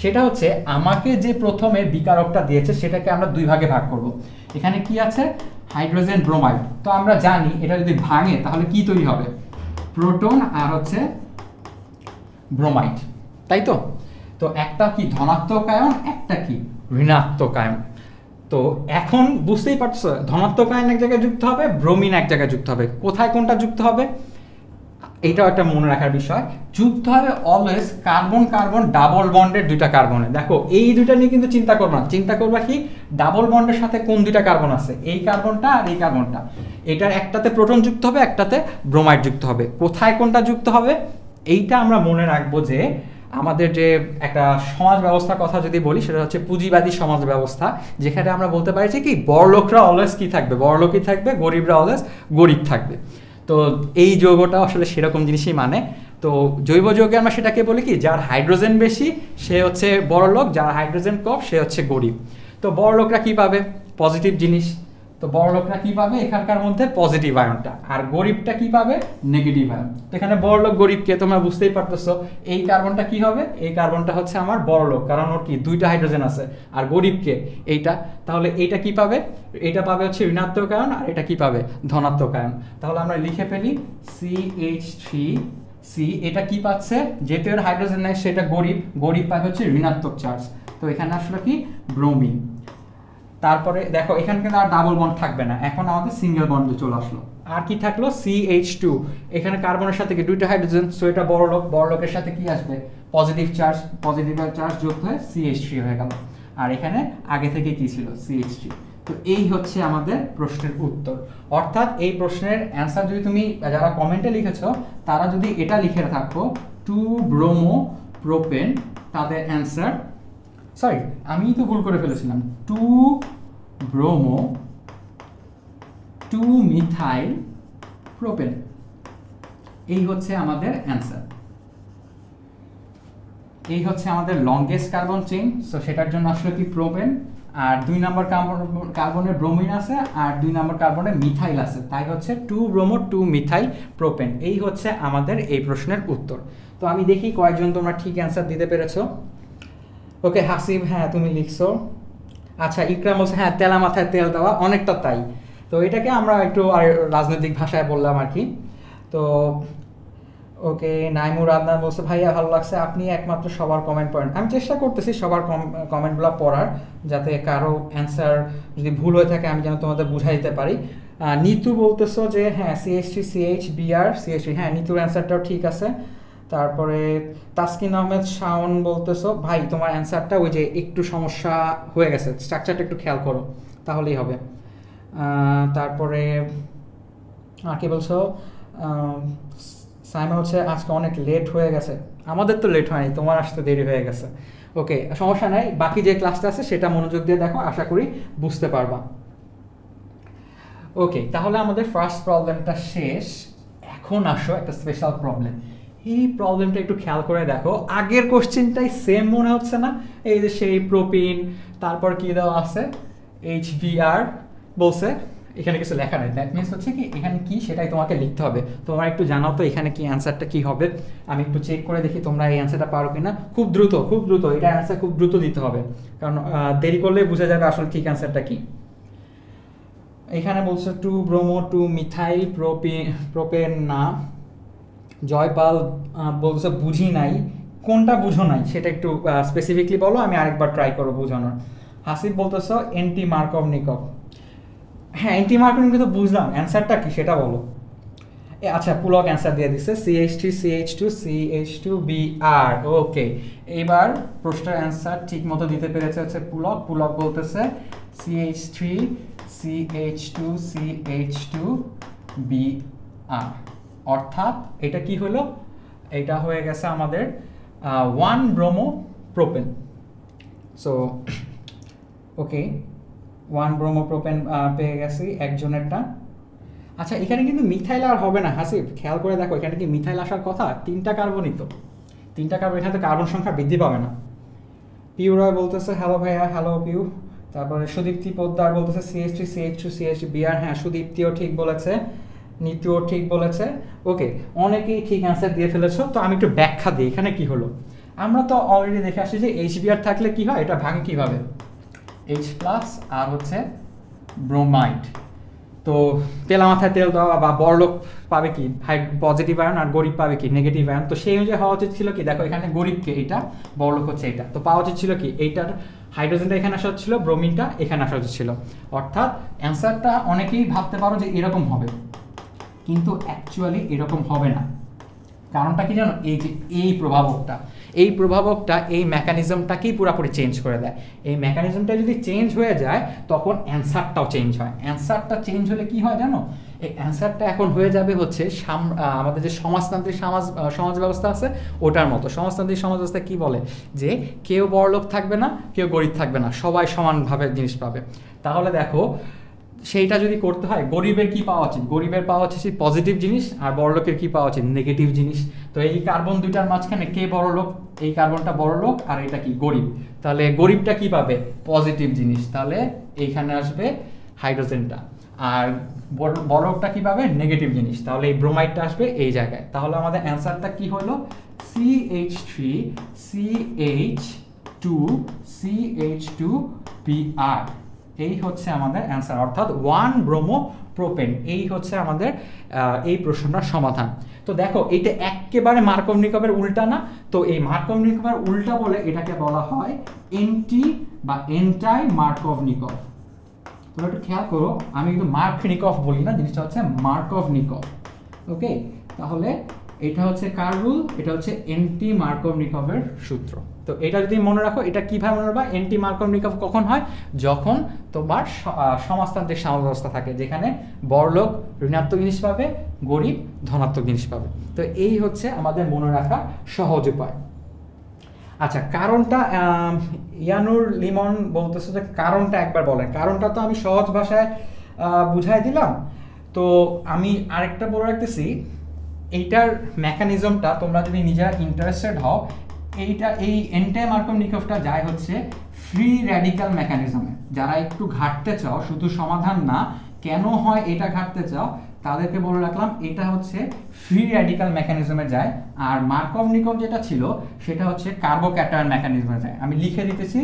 সেটা হচ্ছে আমাকে যে প্রথমে বিকারকটা দিয়েছে সেটাকে আমরা দুই ভাগে ভাগ করব। এখানে কি আছে? Hydrogen bromide. তো আমরা জানি এটা যদি ভাঙে তাহলে কি তৈরি হবে? প্রোটন আর হচ্ছে ব্রোমাইড। তাই তো? তো একটা কি ধনাত্মক আয়ন, একটা কি ঋণাত্মক আয়ন। তো এখন বুঝতেই পারছ, ধনাত্মক আয়ন এক জায়গায় যুক্ত হবে, ব্রোমিন এক জায়গায় যুক্ত হবে। কোথায় কোনটা যুক্ত হবে? এটাও একটা মনে রাখার বিষয়। যুক্ত হবে অলওয়েজ কার্বন কার্বন ডাবল বন্ডের দুইটা কার্বনে দেখো, এই দুইটা নিয়ে কিন্তু চিন্তা করব না। চিন্তা করবা কি? ডাবল বন্ডের সাথে কোন দুইটা কার্বন আছে? এই কার্বনটা আর এই কার্বনটা এটার একটাতে প্রোটন যুক্ত হবে, একটাতে ব্রোমাইড যুক্ত হবে। কোথায় কোনটা যুক্ত হবে? এইটা আমরা মনে রাখব যে আমাদের যে একটা সমাজ ব্যবস্থার কথা যদি বলি, সেটা হচ্ছে পুঁজিবাদী সমাজ ব্যবস্থা, যেখানে আমরা বলতে পারি যে কি, বড়লোকরা অলওয়েজ কি থাকবে? বড়লোকই থাকবে, গরিবরা অলওয়েজ গরিব থাকবে। তো এই যৌগটা আসলে সেরকম জিনিসই মানে। তো জৈব যৌগে আমরা সেটাকে বলি কি, যার হাইড্রোজেন বেশি, সে হচ্ছে বড় লোক যার হাইড্রোজেন কম, সে হচ্ছে গরিব। তো বড় লোকরা কী পাবে? পজিটিভ জিনিস। তো বড় লোকরা কী পাবে? এখানকার মধ্যে পজিটিভ আয়নটা আর গরিবটা কি পাবে? নেগেটিভ আয়ন তো এখানে বড় লোক গরিবকে তোমরা বুঝতেই পারতেছো। এই কার্বনটা কি হবে? এই কার্বনটা হচ্ছে আমার বড় লোক কারণ ওর কি? দুইটা হাইড্রোজেন আছে। আর গরিবকে এইটা। তাহলে এইটা কি পাবে? এটা পাবে হচ্ছে ঋণাত্মক আয়ন আর এটা কি পাবে? ধনাত্মক আয়ন তাহলে আমরা লিখে ফেলি সি এইচ থ্রি সি এটা কি পাচ্ছে? যেহেতু এর হাইড্রোজেন নেই, সেটা গরিব। গরিব পাবে হচ্ছে ঋণাত্মক চার্জ তো এখানে আসলে কি? ব্রোমিন তারপরে দেখো, এখানে কিন্তু আর ডাবল বন্ড থাকবে না। এখন আমাদের সিঙ্গেল বন্ডে চলে আসলো। আর কি থাকল? সি এইচ টু এখানে কার্বনের সাথে কি? দুইটা হাইড্রোজেন সো এটা বড় লোক, বড় লোকের সাথে কি আসবে? পজিটিভ চার্জ পজিটিভ চার্জ যোগ হয়ে এইচ থ্রি হয়ে গেল। আর এখানে আগে থেকে কি ছিল? এইচ থ্রি তো এই হচ্ছে আমাদের প্রশ্নের উত্তর। অর্থাৎ এই প্রশ্নের অ্যান্সার যদি তুমি যারা কমেন্টে লিখেছ, তারা যদি এটা লিখে থাকো টু ব্রোমো প্রোপেন তাদের অ্যান্সার সরি আমি তো ভুল করে ফেলেছিলাম। Two bromo, two methyl propane. এই হচ্ছে আমাদের অ্যান্সার। এই হচ্ছে আমাদের লংগেস্ট কার্বন চেইন সো সেটার জন্য আসলে কি প্রোপেন? আর দুই নম্বর কার্বন কার্বনের ব্রোমিন আছে, আর দুই নম্বর কার্বনের মিথাইল আছে। তাই হচ্ছে two bromo, two methyl propane. এই হচ্ছে আমাদের এই প্রশ্নের উত্তর। তো আমি দেখি কয়েকজন তোমরা ঠিক অ্যান্সার দিতে পেরেছ। ওকে হাসিব হ্যাঁ তুমি লিখছো। আচ্ছা ইকরাম বলছে হ্যাঁ তেলা মাথায় তেল দেওয়া, অনেকটা তাই। তো এটাকে আমরা একটু আর রাজনৈতিক ভাষায় বললাম আর কি। তো, ওকে, নাইমুর আদনান বলছে, ভাইয়া, ভালো লাগছে। আপনি একমাত্র সবার কমেন্ট পড়েন। আমি চেষ্টা করতেছি সবার কমেন্টগুলো পড়ার, যাতে কারও অ্যান্সার যদি ভুল হয়ে থাকে, আমি যেন তোমাদের বুঝাই দিতে পারি। নিতু বলতেছো যে হ্যাঁ সিএইচটি সিএইচ বিআর সিএইচটি হ্যাঁ নিতুর অ্যান্সারটাও ঠিক আছে। তারপরে তাসকিন আহমেদ শাওন বলতেছো, ভাই, তোমার অ্যান্সারটা ওই যে একটু সমস্যা হয়ে গেছে, স্ট্রাকচারটা একটু খেয়াল করো, তাহলেই হবে। তারপরে আর কি বলছো সাইমা হচ্ছে আজকে অনেক লেট হয়ে গেছে। আমাদের তো লেট হয়নি, তোমার আসতে দেরি হয়ে গেছে। ওকে সমস্যা নাই, বাকি যে ক্লাসটা আছে সেটা মনোযোগ দিয়ে দেখো, আশা করি বুঝতে পারবা। ওকে তাহলে আমাদের ফার্স্ট প্রবলেমটা শেষ। এখন আসো একটা স্পেশাল প্রবলেম এই প্রবলেমটা একটু খেয়াল করে দেখো। আগের কোশ্চেনটাই সেম মনে হচ্ছে না? এই যে সেই প্রোপিন তারপর কি দেওয়া আছে? এইচ বলছে। এখানে কিছু লেখা নেই। দ্যাট মিনস হচ্ছে কি, এখানে কি সেটাই তোমাকে লিখতে হবে। তোমরা একটু জানাও তো এখানে কি অ্যান্সারটা কি হবে। আমি একটু চেক করে দেখি তোমরা এই অ্যান্সারটা পারো কিনা। খুব দ্রুত খুব দ্রুত, এটা অ্যান্সার খুব দ্রুত দিতে হবে। কারণ দেরি করলে বোঝা যাবে আসলে ঠিক অ্যান্সারটা কি। এখানে বলছে two bromo two methyl propane propane না। জয়পাল বলছে বুঝি নাই। কোনটা বুঝো নাই সেটা একটু স্পেসিফিকলি বলো, আমি আরেকবার ট্রাই করব বোঝানোর। হাসিব বলতেছ এন্টি মার্কভ নিকভ হ্যাঁ এন্টি মার্কভ নিকভ তো বুঝলাম। অ্যান্সারটা কি সেটা বলো। এ আচ্ছা পুলক অ্যান্সার দিয়ে দিচ্ছে C H two C H two C H two B R okay এইবার প্রশ্নের অ্যান্সার ঠিক মতো দিতে পেরেছে হচ্ছে পুলক পুলক বলতেছে C H three C H two C H two B R অর্থাৎ এটা কি হলো? এটা হয়ে গেছে আমাদের one bromo propane so okay one bromo propane পেয়ে গেছি একজনেরটা। আচ্ছা এখানে কিন্তু মিথাইল আর হবে না হাসিফ খেয়াল করে দেখো, এখানে কি মিথাইল আসার কথা? তিনটা কার্বনই তো। তিনটা কার্বন এখানে তো কার্বন সংখ্যা বৃদ্ধি পাবে না। পিউ রয় বলতেছে, হ্যালো ভাইয়া, হ্যালো পিউ। তারপরে সুদীপ্তি পোদ্দার বলতেছে CH three CH two CH BR হ্যাঁ সুদীপ্তিও ঠিক বলেছে। নীতিও ঠিক বলেছে। ওকে অনেকেই ঠিক অ্যান্সার দিয়ে ফেলেছো। তো আমি একটু ব্যাখ্যা দিই, এখানে কি হলো? আমরা তো অলরেডি দেখে আসছি যে এইচ বিআর থাকলে কি হয়? এটা ভাঙে কীভাবে? এইচ প্লাস আর হচ্ছে ব্রোমাইড তো তেলা মাথায় তেল দেওয়া বা বড়লোক পাবে কি? হাই পজিটিভ আয়ন আর গরিব পাবে কি? নেগেটিভ আয়ন তো সেই অনুযায়ী হওয়া উচিত ছিল কি? দেখো, এখানে গরিবকে এইটা, বড়লোক হচ্ছে এটা তো পাওয়া উচিত ছিল কি? এইটার হাইড্রোজেনটা এখানে আসা হচ্ছিল ব্রোমিনটা এখানে আসা উচিত ছিল। অর্থাৎ অ্যান্সারটা অনেকেই ভাবতে পারো যে এরকম হবে। কিন্তু অ্যাকচুয়ালি এরকম হবে না। কারণটা কি জানো? এই যে এই প্রভাবকটা। এই প্রভাবকটা, এই মেকানিজমটাকেই পুরোপুরি চেঞ্জ করে দেয়। এই মেকানিজমটা যদি চেঞ্জ হয়ে যায়, তখন অ্যান্সারটাও চেঞ্জ হয়। অ্যান্সারটা চেঞ্জ হলে কি হয় জানো? এই অ্যান্সারটা এখন হয়ে যাবে হচ্ছে আমাদের যে সমাজতান্ত্রিক সমাজ সমাজ ব্যবস্থা আছে, ওটার মতো। সমাজতান্ত্রিক সমাজ ব্যবস্থা কী বলে? যে কেউ বড়লোক থাকবে না, কেউ গরিব থাকবে না। সবাই সমানভাবে জিনিস পাবে। তাহলে দেখো সেইটা যদি করতে হয়, গরিবের কি পাওয়া উচিত? গরিবের পাওয়া উচিত পজিটিভ জিনিস আর বড়লোকের কি পাওয়া উচিত? নেগেটিভ জিনিস। তো এই কার্বন দুইটার মাঝখানে কে বড় লোক এই কার্বনটা বড় লোক আর এটা কি? গরিব। তাহলে গরিবটা কি পাবে? পজিটিভ জিনিস। তাহলে এইখানে আসবে হাইড্রোজেনটা আর বড়টা কি পাবে? নেগেটিভ জিনিস। তাহলে এই ব্রোমাইডটা আসবে এই জায়গায়। তাহলে আমাদের অ্যান্সারটা কি হলো? C H three C H two C H two P R এই হচ্ছে আমাদের অ্যান্সার অর্থাৎ ওয়ান ব্রোমো প্রোপেন এই হচ্ছে আমাদের এই প্রশ্নটার সমাধান। তো দেখো, এটা একেবারে মার্কভ নিকমের উল্টা না, তো এই মার্কভ নিকমের উল্টা বলে এটাকে বলা হয় এন্টি বা এন্টাই মার্কভ নিকভ তোমরা একটু খেয়াল করো, আমি কিন্তু মার্ক নিকফ বলি না, জিনিসটা হচ্ছে মার্কভ নিকফ ওকে? তাহলে এটা হচ্ছে কার রুল এটা হচ্ছে এন্টি মার্কভ নিকভের সূত্র। তো এটা যদি মনে রাখো, এটা কীভাবে মনে রাখবা? এন্টি মার্কভ নিকভ কখন হয়? যখন তোমার সমাজতান্ত্রিক সমাজ ব্যবস্থা থাকে, যেখানে বড়লোক ঋণাত্মক জিনিস পাবে, গরিব ধনাত্মক জিনিস পাবে। তো এই হচ্ছে আমাদের মনে রাখা সহজ উপায়। আচ্ছা কারণটা ইয়ানুর লিমন বলতেছে যে কারণটা একবার বলেন। কারণটা তো আমি সহজ ভাষায় বুঝাই দিলাম। তো আমি আরেকটা বলে রাখতেছি, এইটার মেকানিজমটা তোমরা যদি নিজেরা ইন্টারেস্টেড হও এইটা, এই এন্টাই মার্কম নিকফটা যায় হচ্ছে ফ্রি র্যাডিক্যাল মেকানিজমে যারা একটু ঘাটতে চাও, শুধু সমাধান না, কেন হয় এটা ঘাটতে চাও, তাদেরকে বলে রাখলাম, এটা হচ্ছে ফ্রি র্যাডিক্যাল মেকানিজমে যায়। আর মার্কভ নিকভ যেটা ছিল, সেটা হচ্ছে কার্বোক্যাটায়ন মেকানিজমে যায়। আমি লিখে দিতেছি,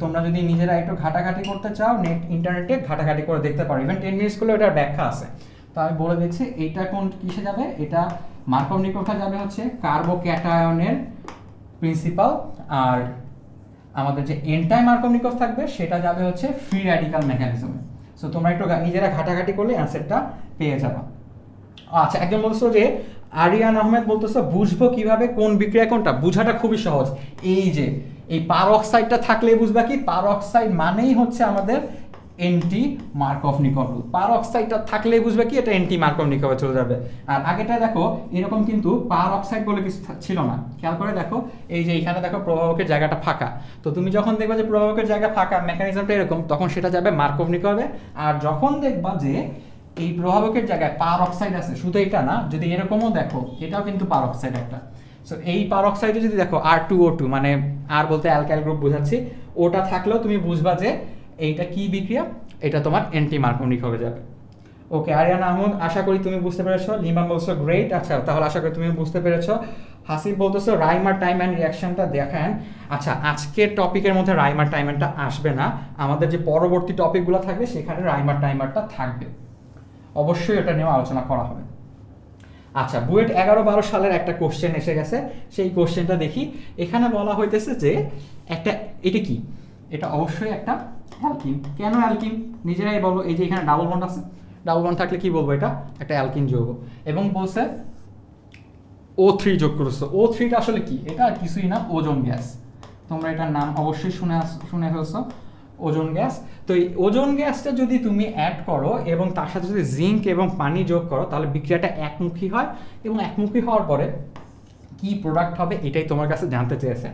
তোমরা যদি নিজেরা একটু ঘাটাঘাটি করতে চাও নেট ইন্টারনেটে ঘাটাঘাটি করে দেখতে পারো। ইভেন টেন মিনিটস করলে ওটার ব্যাখ্যা আছে। তো আমি বলে দিচ্ছি, এটা কোন, কিসে যাবে? এটা মার্কভ নিকভটা যাবে হচ্ছে কার্বোক্যাটায়নের প্রিন্সিপাল আর আমাদের যে এন্টাই মার্কভ নিকভ থাকবে, সেটা যাবে হচ্ছে ফ্রি র্যাডিক্যাল মেকানিজমে সো তোমরা একটু নিজেরা ঘাটাঘাটি করলে অ্যান্সারটা পেয়ে যাবা। আচ্ছা একজন বলছো যে, আরিয়ান আহমেদ বলতেছো, বুঝব কীভাবে কোন বিক্রিয়া কোনটা? বুঝাটা খুবই সহজ। এই যে, এই পার অক্সাইডটা থাকলে বুঝবা কি? পার অক্সাইড মানেই হচ্ছে আমাদের এন্টি মার্কভ নিকভ পার অক্সাইডটা থাকলে বুঝবে কি এটা এন্টি মার্কভ নিকভে চলে যাবে। আর আগেটা দেখো, এরকম কিন্তু পার অক্সাইড বলে কিছু ছিল না। খেয়াল করে দেখো, এই যে এখানে দেখো প্রভাবকের জায়গাটা ফাঁকা। তো তুমি যখন দেখবা যে প্রভাবকের জায়গা ফাঁকা মেকানিজমটা এরকম, তখন সেটা যাবে মার্কভ নিকভে আর যখন দেখবা যে এই প্রভাবকের জায়গায় পার অক্সাইড আছে, শুধু এটা না, যদি এরকমও দেখো, এটাও কিন্তু পার অক্সাইড একটা। সো এই পার অক্সাইডে যদি দেখো আর টু ও টু মানে আর বলতে অ্যালকাইল গ্রুপ বোঝাচ্ছি, ওটা থাকলেও তুমি বুঝবা যে এইটা কি বিক্রিয়া? এটা তোমার অ্যান্টি মার্কনিক হয়ে যাবে। ওকে আরিয়ান আহমদ, আশা করি তুমি বুঝতে পেরেছ। লিমা বলছো গ্রেট আচ্ছা তাহলে আশা করি তুমি বুঝতে পেরেছ। হাসিব বলতেছো রাইমার টাইম অ্যান্ড রিয়াকশনটা দেখেন। আচ্ছা আজকের টপিকের মধ্যে রাইমার টাইমারটা আসবে না। আমাদের যে পরবর্তী টপিকগুলো থাকবে, সেখানে রাইমার টাইমারটা থাকবে। অবশ্যই এটা নিয়েও আলোচনা করা হবে। আচ্ছা বুয়েট এগারো বারো সালের একটা কোশ্চেন এসে গেছে। সেই কোশ্চেনটা দেখি। এখানে বলা হইতেছে যে, একটা, এটা কি? এটা অবশ্যই একটা অ্যালকিন। কেন অ্যালকিন? নিজেরাই বলো, এই যে এখানে ডাবল বন্ড আছে। ডাবল বন্ড থাকলে কি বলব এটা? একটা অ্যালকিন যৌগ। এবং বলছে ও থ্রি যোগ করেছ। ও থ্রিটা আসলে কি? এটা আর কিছুই না, ওজন গ্যাস। তোমরা এটার নাম অবশ্যই শুনে শুনে ফেলছো। ওজন গ্যাস। তো এই ওজন গ্যাসটা যদি তুমি অ্যাড করো এবং তার সাথে যদি জিঙ্ক এবং পানি যোগ করো, তাহলে বিক্রিয়াটা একমুখী হয়। এবং একমুখী হওয়ার পরে কি প্রোডাক্ট হবে, এটাই তোমার কাছে জানতে চেয়েছে।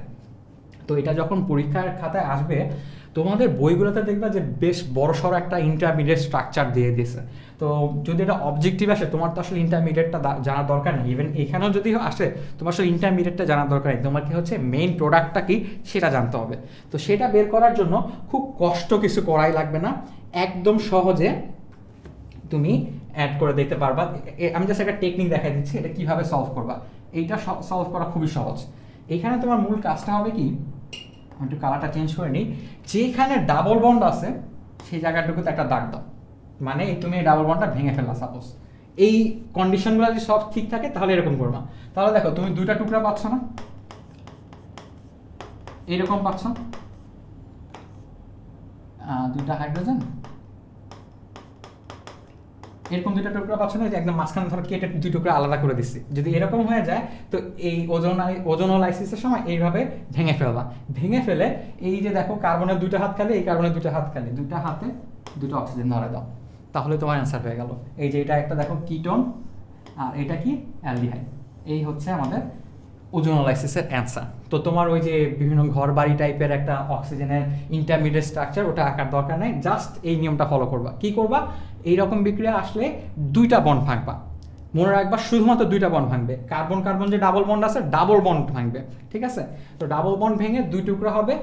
তো এটা যখন পরীক্ষার খাতায় আসবে তোমাদের বইগুলোতে দেখবা যে বেশ বড় সড়ো একটা ইন্টারমিডিয়েট স্ট্রাকচার দিয়ে দিয়েছে। তো যদি এটা অবজেক্টিভ আসে, তোমার তো আসলে ইন্টারমিডিয়েটটা জানার দরকার নেই। ইভেন এখানেও যদি আসে, তোমার আসলে ইন্টারমিডিয়েটটা জানার দরকার নেই। তোমার কি হচ্ছে মেইন প্রোডাক্টটা কি, সেটা জানতে হবে। তো সেটা বের করার জন্য খুব কষ্ট কিছু করাই লাগবে না। একদম সহজে তুমি অ্যাড করে দেখতে পারবা। আমি জাস্ট একটা টেকনিক দেখা দিচ্ছি, এটা কীভাবে সলভ করবা। এইটা সলভ করা খুবই সহজ। এখানে তোমার মূল কাজটা হবে কি একটু কালারটা চেঞ্জ করে নিই। যেখানে ডাবল বন্ড আছে, সেই জায়গাটুকুতে একটা দাগ দাও। মানে তুমি এই ডাবল বন্ডটা ভেঙে ফেললা সাপোজ এই কন্ডিশনগুলো যদি সব ঠিক থাকে, তাহলে এরকম করবা। তাহলে দেখো, তুমি দুইটা টুকরা পাচ্ছ না? এইরকম পাচ্ছ? দুইটা হাইড্রোজেন এরকম দুটো টুকরা পাচ্ছ না একদম মাঝখানে ধরো কেটে দুই টুকরা আলাদা করে দিচ্ছি যদি এরকম হয়ে যায়, তো এই ওজন ওজোনোলাইসিসের সময় এইভাবে ভেঙে ফেলবা। ভেঙে ফেলে এই যে দেখো কার্বনের দুটো হাত খালি, এই কার্বনের দুটো হাত খালি। দুটা হাতে দুটো অক্সিজেন ধরে দাও। তাহলে তোমার অ্যান্সার হয়ে গেল। এই যে এটা একটা দেখো কিটোন আর এটা কি? অ্যালডিহাইড। এই হচ্ছে আমাদের ওজোনোলাইসিসের অ্যান্সার তো তোমার ওই যে বিভিন্ন ঘর বাড়ি টাইপের একটা অক্সিজেনের ইন্টারমিডিয়েট স্ট্রাকচার ওটা আঁকার দরকার নেই। জাস্ট এই নিয়মটা ফলো করবা। কি করবা? এই রকম বিক্রিয়া আসলে দুইটা বন্ড ভাঙবা। মনে রাখবা, শুধুমাত্র দুইটা বন্ড ভাঙবে। কার্বন কার্বন যে ডাবল বন্ড আছে ডাবল বন্ড ভাঙবে, ঠিক আছে? তো ডাবল বন্ড ভেঙে দুই টুকরা হবে,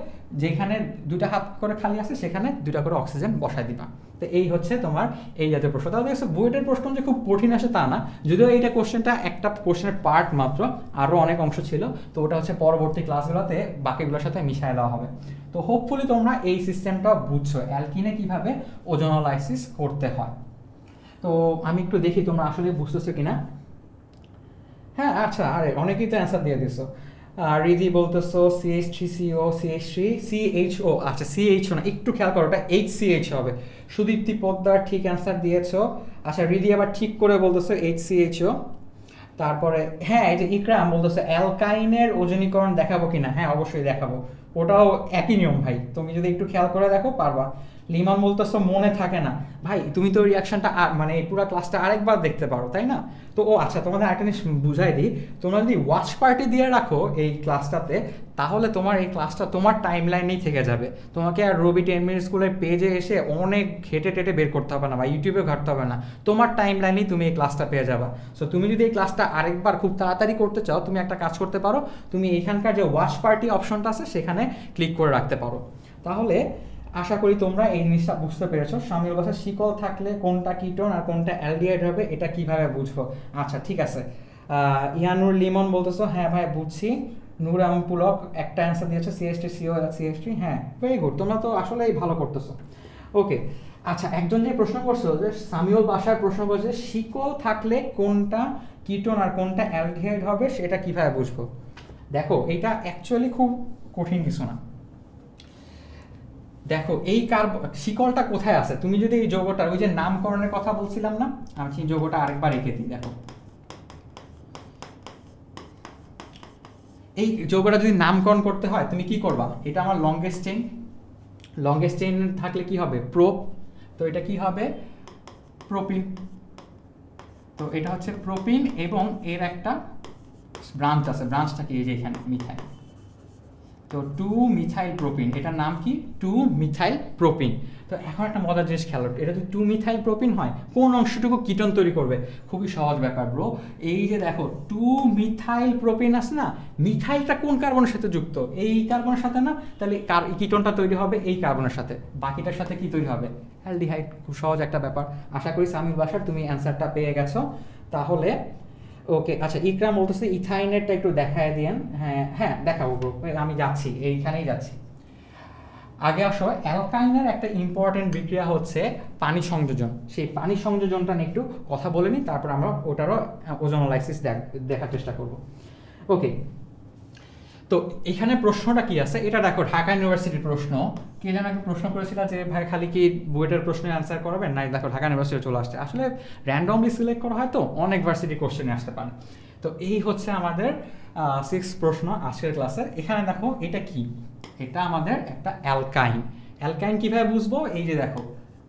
যেখানে দুইটা হাত করে খালি আছে, সেখানে দুইটা করে অক্সিজেন বসায় দিবা। তো এই হচ্ছে তোমার এই জাতীয় প্রশ্ন। তাহলে দেখছ, বুয়েটের প্রশ্ন যে খুব কঠিন আসে তা না। যদিও এইটা কোশ্চেনটা একটা কোশ্চেনের পার্ট মাত্র আরও অনেক অংশ ছিল। তো ওটা হচ্ছে পরবর্তী ক্লাসগুলোতে বাকিগুলোর সাথে মিশাই দেওয়া হবে। তো হোপফুলি তোমরা এই সিস্টেমটা বুঝছ। অ্যালকিনে কীভাবে ওজোনোলাইসিস করতে হয়। তো আমি একটু দেখি তোমরা আসলে বুঝতেছো কিনা। হ্যাঁ আচ্ছা আরে, অনেকেই তো অ্যান্সার দিয়ে দিছো। রিদি বলতেছো CH three CO CH three CHO আচ্ছা সিএইচও না, একটু খেয়াল করো, ওটা এইচ সিএইচ হবে। সুদীপ্তি পোদ্দার ঠিক অ্যান্সার দিয়েছ। আচ্ছা রিদি আবার ঠিক করে বলতেছো এইচ সিএইচও তারপরে হ্যাঁ এই যে ইকরাম বলতেছে, অ্যালকাইনের ওজনীকরণ দেখাবো কিনা? হ্যাঁ অবশ্যই দেখাবো। ওটাও একই নিয়ম ভাই। তুমি যদি একটু খেয়াল করে দেখো, পারবা। লিমান বলতেছো, মনে থাকে না। ভাই, তুমি তো রিয়াকশনটা মানে এই পুরো ক্লাসটা আরেকবার দেখতে পারো, তাই না? তো, ও আচ্ছা তোমাদের একটা জিনিস বুঝাই দিই। তোমরা যদি ওয়াচ পার্টি দিয়ে রাখো এই ক্লাসটাতে তাহলে তোমার এই ক্লাসটা তোমার টাইম লাইনেই থেকে যাবে। তোমাকে আর রবি টেন মিনিট স্কুলের পেজে এসে অনেক ঘেটে টেটে বের করতে হবে না, বা ইউটিউবে ঘাটতে হবে না। তোমার টাইম লাইনেই তুমি এই ক্লাসটা পেয়ে যাবা। সো তুমি যদি এই ক্লাসটা আরেকবার খুব তাড়াতাড়ি করতে চাও, তুমি একটা কাজ করতে পারো। তুমি এখানকার যে ওয়াচ পার্টি অপশনটা আছে, সেখানে ক্লিক করে রাখতে পারো। তাহলে আশা করি তোমরা এই জিনিসটা বুঝতে পেরেছ। সামিল বাসা, শিকল থাকলে কোনটা কিটোন আর কোনটা অ্যালডিহাইড হবে এটা কীভাবে বুঝব? আচ্ছা ঠিক আছে। ইয়ানুর লিমন বলতেছো হ্যাঁ ভাই, বুঝছি। নুরাম পুলক একটা অ্যান্সার দিয়েছে সিএসটি সিও সিএসটি হ্যাঁ ভেরি গুড তোমরা তো আসলেই ভালো করতেছো। ওকে আচ্ছা একজন যে প্রশ্ন করছ যে, সামিউল বাসার প্রশ্ন করছে, শিকল থাকলে কোনটা কিটোন আর কোনটা অ্যালডিহাইড হবে, সেটা কীভাবে বুঝব? দেখো, এটা অ্যাকচুয়ালি খুব কঠিন কিছু না। দেখো, এই কার শিকলটা কোথায় আছে? তুমি যদি এই যৌগটার ওই যে নামকরণের কথা বলছিলাম না? আমি সেই যৌগটা আরেকবার রেখে দিই, দেখো। এই যৌগটা যদি নামকরণ করতে হয়, তুমি কি করবা? এটা আমার লংগেস্ট চেইন লংগেস্ট চেইন থাকলে কি হবে? প্রোপ তো এটা কি হবে? প্রোপিন তো এটা হচ্ছে প্রোপিন এবং এর একটা ব্রাঞ্চ আছে। ব্রাঞ্চটা কি? এই যে এখানে, মিথাইল। তো টু মিথাইল প্রোপিন এটার নাম কি? টু মিথাইল প্রোপিন তো এখন একটা মজার জিনিস খেয়াল এটা যদি টু মিথাইল প্রোপিন হয়, কোন অংশটুকু কিটন তৈরি করবে? খুবই সহজ ব্যাপার ব্রো এই যে দেখো টু মিথাইল প্রোপিন আছে না? মিথাইলটা কোন কার্বনের সাথে যুক্ত? এই কার্বনের সাথে না? তাহলে কিটনটা তৈরি হবে এই কার্বনের সাথে। বাকিটার সাথে কি তৈরি হবে? অ্যালডিহাইড খুব সহজ একটা ব্যাপার। আশা করি সামিল বাসার তুমি অ্যান্সারটা পেয়ে গেছো। তাহলে ওকে আচ্ছা ইকরাম বলতেছে ইথাইনেরটা একটু দেখায় দিয়েন। হ্যাঁ হ্যাঁ দেখাবো আমি যাচ্ছি, এইখানেই যাচ্ছি। আগে আসো, অ্যালকাইনের একটা ইম্পর্টেন্ট বিক্রিয়া হচ্ছে পানি সংযোজন। সেই পানি সংযোজনটা নিয়ে একটু কথা বলে নিই, তারপর আমরা ওটারও ওজোনোলাইসিস দেখার চেষ্টা করব। ওকে তো এখানে প্রশ্নটা কি আছে? এটা দেখো, ঢাকা ইউনিভার্সিটির প্রশ্ন। কে যেন একটা প্রশ্ন করেছিল যে, ভাই, খালি কি বুয়েটের প্রশ্নে অ্যান্সার করবেন নাই, দেখো, ঢাকা ইউনিভার্সিটি চলে আসছে। আসলে র্যান্ডমলি সিলেক্ট করা হয় তো, অনেক ভার্সিটি কোশ্চেনে আসতে পারে। তো এই হচ্ছে আমাদের সিক্স প্রশ্ন আজকের ক্লাসের এখানে দেখো, এটা কি? এটা আমাদের একটা অ্যালকাইন অ্যালকাইন কীভাবে বুঝব? এই যে দেখো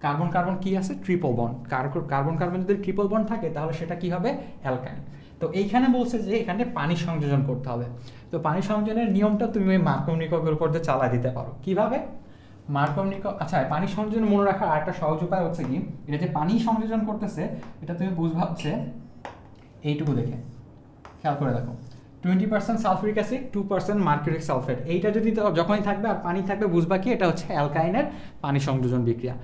কার্বন কার্বন কি আছে? ট্রিপল বন্ড কার্বন কার্বন যদি ট্রিপল বন্ড থাকে, তাহলে সেটা কি হবে? অ্যালকাইন তো এইখানে বলছে যে এখানে পানি সংযোজন করতে হবে। তো পানি সংযোজনের নিয়মটা তুমি ওই মার্কমনিককের উপর দিয়ে চালা দিতে পারো। কীভাবে? মার্কমনিক আচ্ছা পানি সংযোজন মনে রাখার আরেকটা সহজ উপায় হচ্ছে কি? এটা যে পানি সংযোজন করতেছে, এটা তুমি বুঝবা হচ্ছে এইটুকু দেখে। খেয়াল করে দেখো। Twenty percent sulphuric acid two percent mercuric sulphate. এইটা যদি যখনই থাকবে আর পানি থাকবে, বুঝবা কি? এটা হচ্ছে অ্যালকাইনের পানি সংযোজন বিক্রিয়া।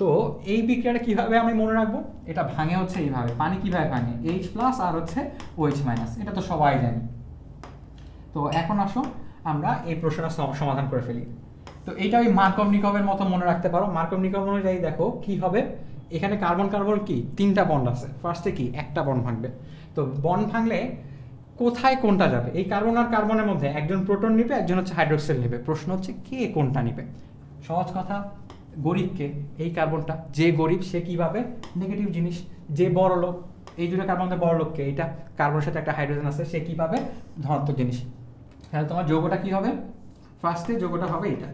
তো এই বিক্রিয়াটা কীভাবে আমি মনে রাখব? এটা ভাঙে হচ্ছে এইভাবে। পানি কীভাবে ভাঙে? এইচ প্লাস আর হচ্ছে ওইচ মাইনাস এটা তো সবাই জানি। তো এখন আসো, আমরা এই প্রশ্নটা সমাধান করে ফেলি। তো এইটা ওই মার্কভ নিকমের মতো মনে রাখতে পারো। মার্কম নিকম অনুযায়ী দেখো, কি হবে? এখানে কার্বন কার্বন কি? তিনটা বন্ড আছে। ফার্স্টে কি? একটা বন্ড ভাঙবে। তো বন্ড ভাঙলে কোথায় কোনটা যাবে? এই কার্বন আর কার্বনের মধ্যে একজন প্রোটন নিবে, একজন হচ্ছে হাইড্রোক্সেল নিবে। প্রশ্ন হচ্ছে কে কোনটা নিবে? সহজ কথা। গরিবকে, এই কার্বনটা যে গরিব, সে কীভাবে নেগেটিভ জিনিস, যে বড় লোক, এই দুটো কার্বন বড় লোককে, এটা কার্বনের সাথে একটা হাইড্রোজেন আছে, সে কীভাবে ধনাত্মক জিনিস। তাহলে তোমার যৌগটা কি হবে? ফার্স্টে যৌগটা হবে এটা।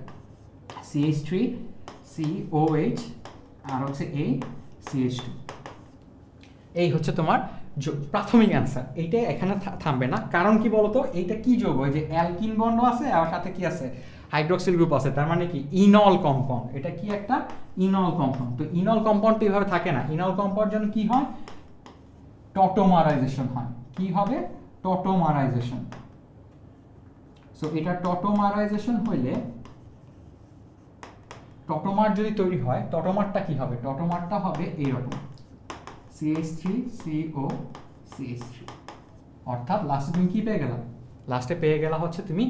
সিএইচ থ্রি সিওএইচ আর হচ্ছে এই সিএইচ টু এই হচ্ছে তোমার প্রাথমিক অ্যান্সার এইটা এখানে থামবে না। কারণ কি বলতো? এইটা কি যোগ ওই যে অ্যালকিন বন্ড আছে, আর সাথে কি আছে? হাইড্রোক্সিল গ্রুপ আছে, তার মানে কি? ইনল কম্পাউন্ড এটা কি একটা? ইনল কম্পাউন্ড তো ইনল কম্পাউন্ড তো এইভাবে থাকে না। ইনল কম্পাউন্ড যেন কি হয়? টটোমারাইজেশন হয়। কি হবে? টটোমারাইজেশন। সো এটা টটোমারাইজেশন হইলে টটোমার যদি তৈরি হয়, টটোমারটা কি হবে? টটোমারটা হবে এইরকম। CH three CO CH three অর্থাৎ লাস্টে তুমি কি পেয়ে গেলা? লাস্টে পেয়ে গেলা হচ্ছে তুমি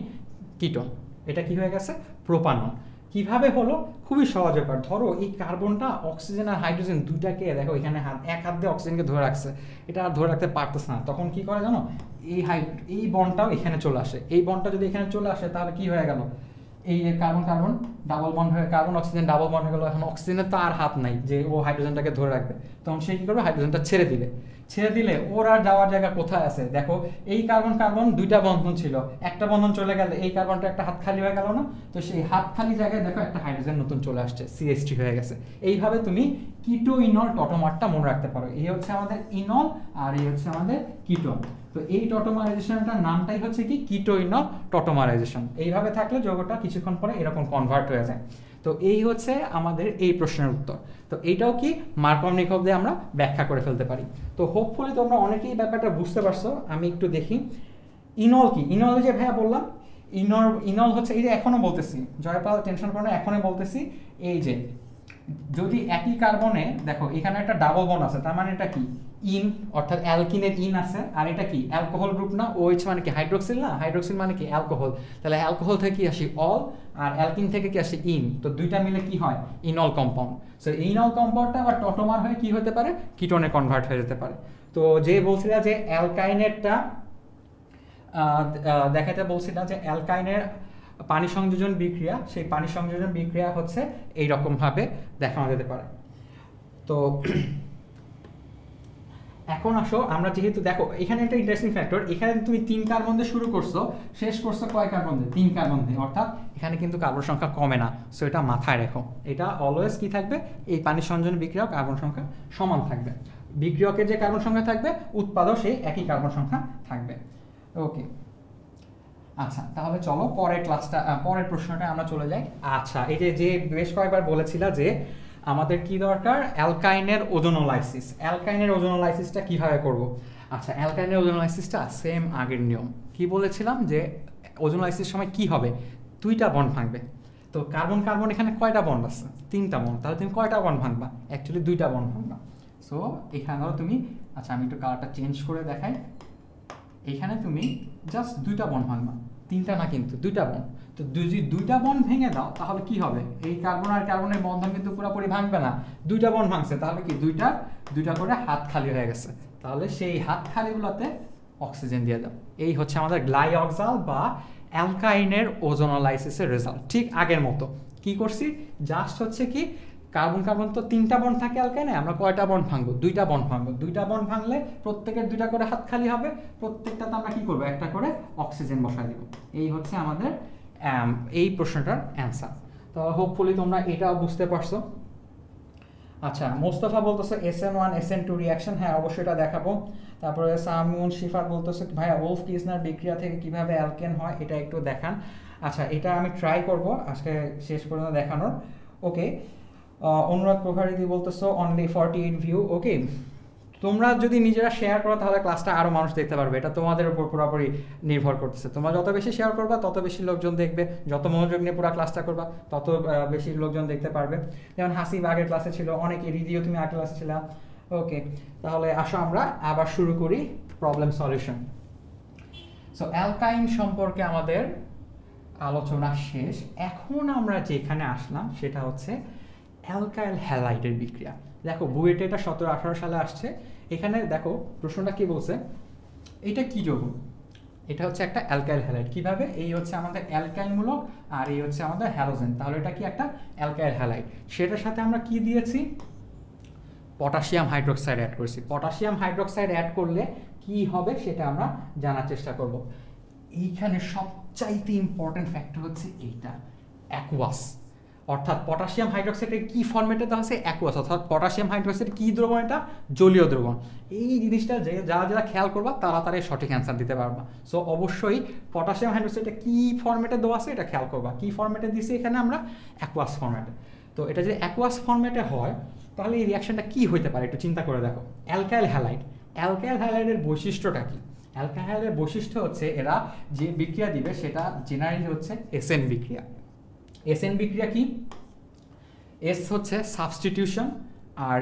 কিটন। এটা কি হয়ে গেছে? প্রোপানন। কীভাবে হলো? খুবই সহজ ব্যাপার। ধরো এই কার্বনটা অক্সিজেন আর হাইড্রোজেন দুইটাকে দেখো এখানে হাত, এক হাত দিয়ে অক্সিজেনকে ধরে রাখছে। এটা আর ধরে রাখতে পারতেছে না। তখন কি করে জানো? এই হাই, এই বনটাও এখানে চলে আসে। এই বনটা যদি এখানে চলে আসে, তাহলে কি হয়ে গেল? এই কার্বন কার্বন ডাবল বন্ড হয়ে কার্বন অক্সিজেন ডাবল বন্ড হয়ে গেলো। এখন অক্সিজেনের তো আর হাত নাই যে ও হাইড্রোজেনটাকে ধরে রাখবে। তখন সে কি করবে? হাইড্রোজেনটা ছেড়ে দিলে ছেড়ে দিলে ওর আর যাওয়ার জায়গা কোথায় আছে? দেখো, এই কার্বন কার্বন দুইটা বন্ধন ছিল। একটা বন্ধন চলে গেলে, এই কার্বনটা একটা হাত খালি হয়ে গেল না? তো সেই হাত খালি জায়গায় দেখো একটা হাইড্রোজেন নতুন চলে আসছে সিএসটি হয়ে গেছে। এইভাবে তুমি কিটো ইনল টটোমারটা মনে রাখতে পারো। এই হচ্ছে আমাদের ইনল আর এই হচ্ছে আমাদের কিটোন তো এই টটোমারাইজেশনটার নামটাই হচ্ছে কি? কিটো ইনল টটোমারাইজেশন এইভাবে থাকলে যৌগটা কিছুক্ষণ পরে এরকম কনভার্ট হয়ে যায়। তো এই হচ্ছে আমাদের এই প্রশ্নের উত্তর। তো এইটাও কি মার্কম নিকব দিয়ে আমরা ব্যাখ্যা করে ফেলতে পারি? তো হোপফুলি তোমরা অনেকেই ব্যাপারটা বুঝতে পারছ, আমি একটু দেখি। ইনল কি? ইনল যে ভাইয়া বললাম, ইনল ইনল হচ্ছে এই যে এখনও বলতেছি, জয়পাল টেনশন করে এখনই বলতেছি, এই যে যদি একই কার্বনে দেখো, এখানে একটা ডাবল বন আছে, তার মানে এটা কি? ইন, অর্থাৎ অ্যালকিনের ইন আছে। আর এটা কি? অ্যালকোহল গ্রুপ না? ওইচ মানে কি? হাইড্রোক্সিল না? হাইড্রোক্সিল মানে কি? অ্যালকোহল। তাহলে অ্যালকোহল থেকে কি আসি অল, আর অ্যালকিন থেকে কি আসে ইন? তো দুইটা মিলে কি হয়? Enol compound. সো ইনল কম্পাউন্ডটা আবার টটোমার হয়ে কি হতে পারে? কিটোনে কনভার্ট হয়ে যেতে পারে। তো যে বলছিলা যে অ্যালকাইনেরটা দেখাতে বলছিলাম যে অ্যালকাইনের পানি সংযোজন বিক্রিয়া, সেই পানি সংযোজন বিক্রিয়া হচ্ছে এই রকমভাবে দেখানো যেতে পারে। তো এখন আসো, আমরা যেহেতু দেখো, এখানে একটা ইন্টারেস্টিং ফ্যাক্টর এখানে তুমি তিন কার্বন দিয়ে শুরু করছ, শেষ করছ কয় কার্বন দিয়ে তিন কার্বন দিয়ে অর্থাৎ এখানে কিন্তু কার্বন সংখ্যা কমে না। সো এটা মাথায় রেখো। এটা অলওয়েজ কি থাকবে? এই পানি সংযোজন বিক্রিয়া কার্বন সংখ্যা সমান থাকবে। বিক্রিয়কের যে কার্বন সংখ্যা থাকবে, উৎপাদক সেই একই কার্বন সংখ্যা থাকবে। ওকে আচ্ছা তাহলে চলো পরের ক্লাসটা পরের প্রশ্নটা আমরা চলে যাই। আচ্ছা এই যে যে বেশ কয়েকবার বলেছিলা যে আমাদের কি দরকার? অ্যালকাইনের ওজোনোলাইসিস। অ্যালকাইনের ওজোনোলাইসিসটা কীভাবে করব? আচ্ছা অ্যালকাইনের ওজোনোলাইসিসটা সেম আগের নিয়ম। কি বলেছিলাম যে ওজোনোলাইসিস সময় কি হবে? দুইটা বন্ড ভাঙবে। তো কার্বন কার্বন এখানে কয়টা বন্ড আছে? তিনটা বন্ড। তাহলে তুমি কয়টা বন্ড ভাঙবা? অ্যাকচুয়ালি দুইটা বন্ড ভাঙবা। সো এখানে ধরো তুমি আচ্ছা আমি একটু কালারটা চেঞ্জ করে দেখাই। এখানে তুমি জাস্ট দুইটা বন্ড ভাঙবা। তিনটা না কিন্তু, দুইটা বন্ড। তো যদি দুইটা বন্ড ভেঙে দাও, তাহলে কি হবে? এই কার্বন আর কার্বনের বন্ধন কিন্তু পুরোপুরি ভাঙবে না। দুইটা বন্ড ভাঙছে, তাহলে কি দুইটা? দুইটা করে হাত খালি হয়ে গেছে। তাহলে সেই হাত খালিগুলোতে অক্সিজেন দিয়ে দাও। এই হচ্ছে আমাদের গ্লাইঅক্সাল বা অ্যালকাইনের ওজোনোলাইসিসের রেজাল্ট, ঠিক আগের মতো। কি করছি? জাস্ট হচ্ছে কি, কার্বন কার্বন তো তিনটা বন থাকে অ্যালকাইনে, আমরা কয়টা বন ভাঙবো? দুইটা বন ভাঙবো। দুইটা বন ভাঙলে প্রত্যেকের দুইটা করে হাত খালি হবে, প্রত্যেকটাতে আমরা কি করব? একটা করে অক্সিজেন বসাই দিব। এই হচ্ছে আমাদের এই প্রশ্নটার অ্যান্সার তো হোপফুলি তোমরা এটাও বুঝতে পারছ। আচ্ছা মোস্তফা বলতেছে S N one S N two reaction হ্যাঁ অবশ্যই এটা দেখাবো। তারপরে সামিউন শিফার বলতেছে, ভাইয়া ওলফ কিসনার বিক্রিয়া থেকে কীভাবে অ্যালকেন হয়, এটা একটু দেখান। আচ্ছা এটা আমি ট্রাই করব আজকে শেষ পর্যন্ত দেখানোর। ওকে অনুরাগ প্রভারিদি বলতেছো only forty eight view okay তোমরা যদি নিজেরা শেয়ার করো, তাহলে ক্লাসটা আরও মানুষ দেখতে পারবে। এটা তোমাদের উপর পুরোপুরি নির্ভর করতেছে। তোমরা যত বেশি শেয়ার করবা, তত বেশি লোকজন দেখবে। যত মনোযোগ নিয়ে পুরো ক্লাসটা করবা, তত বেশি লোকজন দেখতে পারবে। যেমন হাসিব আগের ক্লাসে ছিল, অনেকে রিদিও তুমি আগের ক্লাস ছিলাম ওকে তাহলে আসো আমরা আবার শুরু করি প্রবলেম সলিউশন সো অ্যালকাইন সম্পর্কে আমাদের আলোচনা শেষ। এখন আমরা যেখানে আসলাম, সেটা হচ্ছে অ্যালকাইল হ্যালাইটের বিক্রিয়া। দেখো বুয়েটে এটা সতেরো আঠারো সালে আসছে। এখানে দেখো প্রশ্নটা কি বলছে? এটা কি যৌগ এটা হচ্ছে একটা অ্যালকাইল হ্যালাইড। কীভাবে? এই হচ্ছে আমাদের অ্যালকাইল মূলক আর এই হচ্ছে আমাদের হ্যালোজেন। তাহলে এটা কি একটা অ্যালকাইল হ্যালাইড? সেটার সাথে আমরা কি দিয়েছি? পটাশিয়াম হাইড্রোক্সাইড অ্যাড করেছি। পটাশিয়াম হাইড্রোক্সাইড অ্যাড করলে কি হবে সেটা আমরা জানার চেষ্টা করব। এইখানে সবচাইতে ইম্পর্টেন্ট ফ্যাক্টর হচ্ছে এইটা অ্যাকুয়াস অর্থাৎ পটাশিয়াম হাইড্রোক্সাইডের কি ফর্মেটে দেওয়া আছে অ্যাকুয়াস অর্থাৎ পটাশিয়াম হাইড্রোক্সাইড কি দ্রবণ এটা? জলীয় দ্রবণ। এই জিনিসটা যে যারা যারা খেয়াল করবা, তারা তারা সঠিক অ্যান্সার দিতে পারবা। সো অবশ্যই পটাশিয়াম হাইড্রোক্সাইডটা কি ফর্মেটে দেওয়া আছে এটা খেয়াল করবা। কি ফর্মেটে দিছি এখানে আমরা? অ্যাকুয়াস ফর্মেটে তো এটা যদি অ্যাকুয়াস ফর্মেটে হয়, তাহলে এই রিয়াকশনটা কি হতে পারে? একটু চিন্তা করে দেখো। অ্যালকাইল হ্যালাইড অ্যালকাইল হ্যালাইডের বৈশিষ্ট্যটা কি? অ্যালকাইল হ্যালাইডের বৈশিষ্ট্য হচ্ছে এরা যে বিক্রিয়া দিবে, সেটা জেনারেলি হচ্ছে এসএন বিক্রিয়া। এসএন বিক্রিয়া কি? এস হচ্ছে সাবস্টিটিউশন আর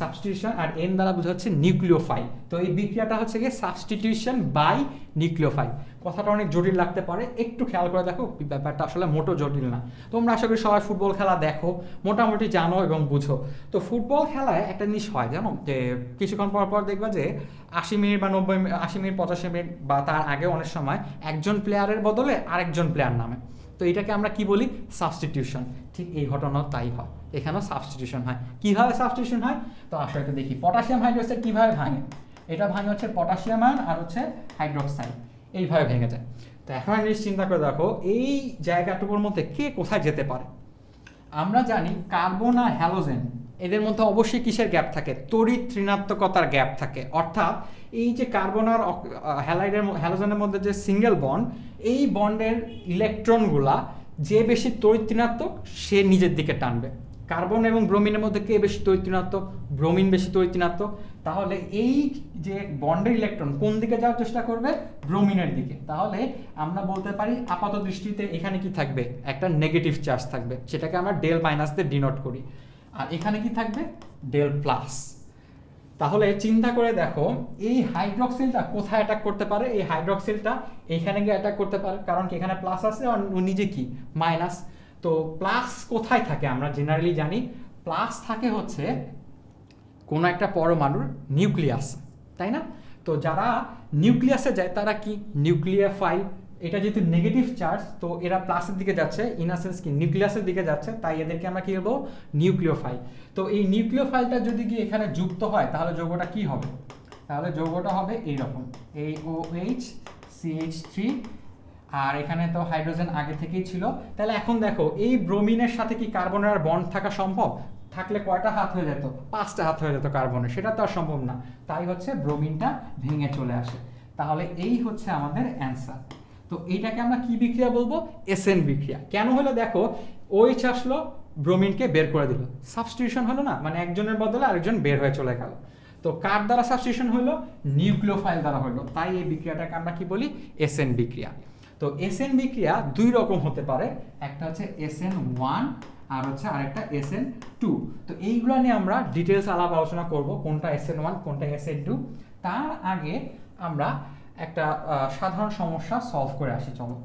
সাবস্টিটিউশন আর এন দ্বারা বোঝা হচ্ছে নিউক্লিওফাইল তো এই বিক্রিয়াটা হচ্ছে গিয়ে সাবস্টিটিউশন বাই নিউক্লিওফাইল কথাটা অনেক জটিল লাগতে পারে, একটু খেয়াল করে দেখো, ব্যাপারটা আসলে মোটো জটিল না। তোমরা আশা করি সবাই ফুটবল খেলা দেখো, মোটামুটি জানো এবং বুঝো। তো ফুটবল খেলায় একটা জিনিস হয়, জানো? যে কিছুক্ষণ পর পর দেখবা যে আশি মিনিট বা নব্বই, আশি মিনিট, পঁচাশি মিনিট বা তার আগে অনেক সময় একজন প্লেয়ারের বদলে আরেকজন প্লেয়ার নামে। তো এটাকে আমরা কি বলি? সাবস্টিটিউশন ঠিক এই ঘটনাও তাই হয়। এখানেও সাবস্টিটিউশন হয়। কীভাবে সাবস্টিটিউশন হয়? তো আসলে এটা দেখি। পটাশিয়াম হাইড্রোক্সাইড কীভাবে ভাঙে? এটা ভাঙে হচ্ছে পটাশিয়াম আয়ন আর হচ্ছে হাইড্রোক্সাইড এইভাবে ভেঙে যায়। তো এখন জিনিস চিন্তা করে দেখো, এই জায়গাটুকুর মধ্যে কে কোথায় যেতে পারে? আমরা জানি কার্বন আর হ্যালোজেন এদের মধ্যে অবশ্যই কিসের গ্যাপ থাকে? তড়িৎ ঋণাত্মকতার গ্যাপ থাকে। অর্থাৎ এই যে কার্বন আর হ্যালাইডের হ্যালোজেনের মধ্যে যে সিঙ্গেল বন্ড এই বন্ডের ইলেকট্রনগুলা যে বেশি তড়িৎ সে নিজের দিকে টানবে। কার্বন এবং ব্রোমিনের মধ্যে কে বেশি তড়িৎ ঋণাত্মক ব্রোমিন বেশি তড়িৎ তাহলে এই যে বন্ডের ইলেকট্রন কোন দিকে যাওয়ার চেষ্টা করবে? ব্রোমিনের দিকে। তাহলে আমরা বলতে পারি আপাত দৃষ্টিতে এখানে কি থাকবে? একটা নেগেটিভ চার্জ থাকবে। সেটাকে আমরা ডেল মাইনাস দিয়ে ডিনোট করি। আর এখানে কি থাকবে? ডেল প্লাস তাহলে চিন্তা করে দেখো, এই হাইড্রক্সিলটা কোথায় অ্যাটাক করতে পারে? এই হাইড্রক্সিলটা এইখানে গিয়ে অ্যাটাক করতে পারে। কারণ কি এখানে প্লাস আছে আর নিজে কি? মাইনাস তো প্লাস কোথায় থাকে আমরা জেনারেলি জানি? প্লাস থাকে হচ্ছে কোনো একটা পরমাণুর নিউক্লিয়াস তাই না? তো যারা নিউক্লিয়াসে যায়, তারা কি? নিউক্লিয়াফাইল এটা যেহেতু নেগেটিভ চার্জ তো এরা প্লাসের দিকে যাচ্ছে ইনাসেন্স কি নিউক্লিয়াসের দিকে যাচ্ছে, তাই এদেরকে আমরা কি বলব? নিউক্লিওফাইল তো এই নিউক্লিওফাইলটা যদি কি এখানে যুক্ত হয়, তাহলে যৌগটা কি হবে? তাহলে যৌগটা হবে এইরকম এই ও এইচ সিএইচ থ্রি আর এখানে তো হাইড্রোজেন আগে থেকেই ছিল। তাহলে এখন দেখো, এই ব্রোমিনের সাথে কি কার্বনের আর বন্ড থাকা সম্ভব? থাকলে কয়টা হাত হয়ে যেত? পাঁচটা হাত হয়ে যেত কার্বনের সেটা তো আর সম্ভব না। তাই হচ্ছে ব্রোমিনটা ভেঙে চলে আসে। তাহলে এই হচ্ছে আমাদের অ্যান্সার তো এইটাকে আমরা কি বিক্রিয়া বলব? এসএন বিক্রিয়া। কেন হলো দেখো ওইচ আসলো ব্রোমিনকে বের করে দিল। সাবস্টিটিউশন হলো না মানে একজনের বদলে আরেকজন বের হয়ে চলে গেল। তো কার দ্বারা সাবস্টিটিউশন হলো? নিউক্লিওফাইল দ্বারা হলো। তাই এই বিক্রিয়াটাকে আমরা কি বলি? এসএন বিক্রিয়া। তো এসএন বিক্রিয়া দুই রকম হতে পারে। একটা হচ্ছে এসএন ওয়ান আর হচ্ছে আরেকটা এসএন টু তো এইগুলো নিয়ে আমরা ডিটেলস আলাপ আলোচনা করব, কোনটা এসএন ওয়ান কোনটা এসএন টু তার আগে আমরা একটা সাধারণ সমস্যা সলভ করে আসি, চলো।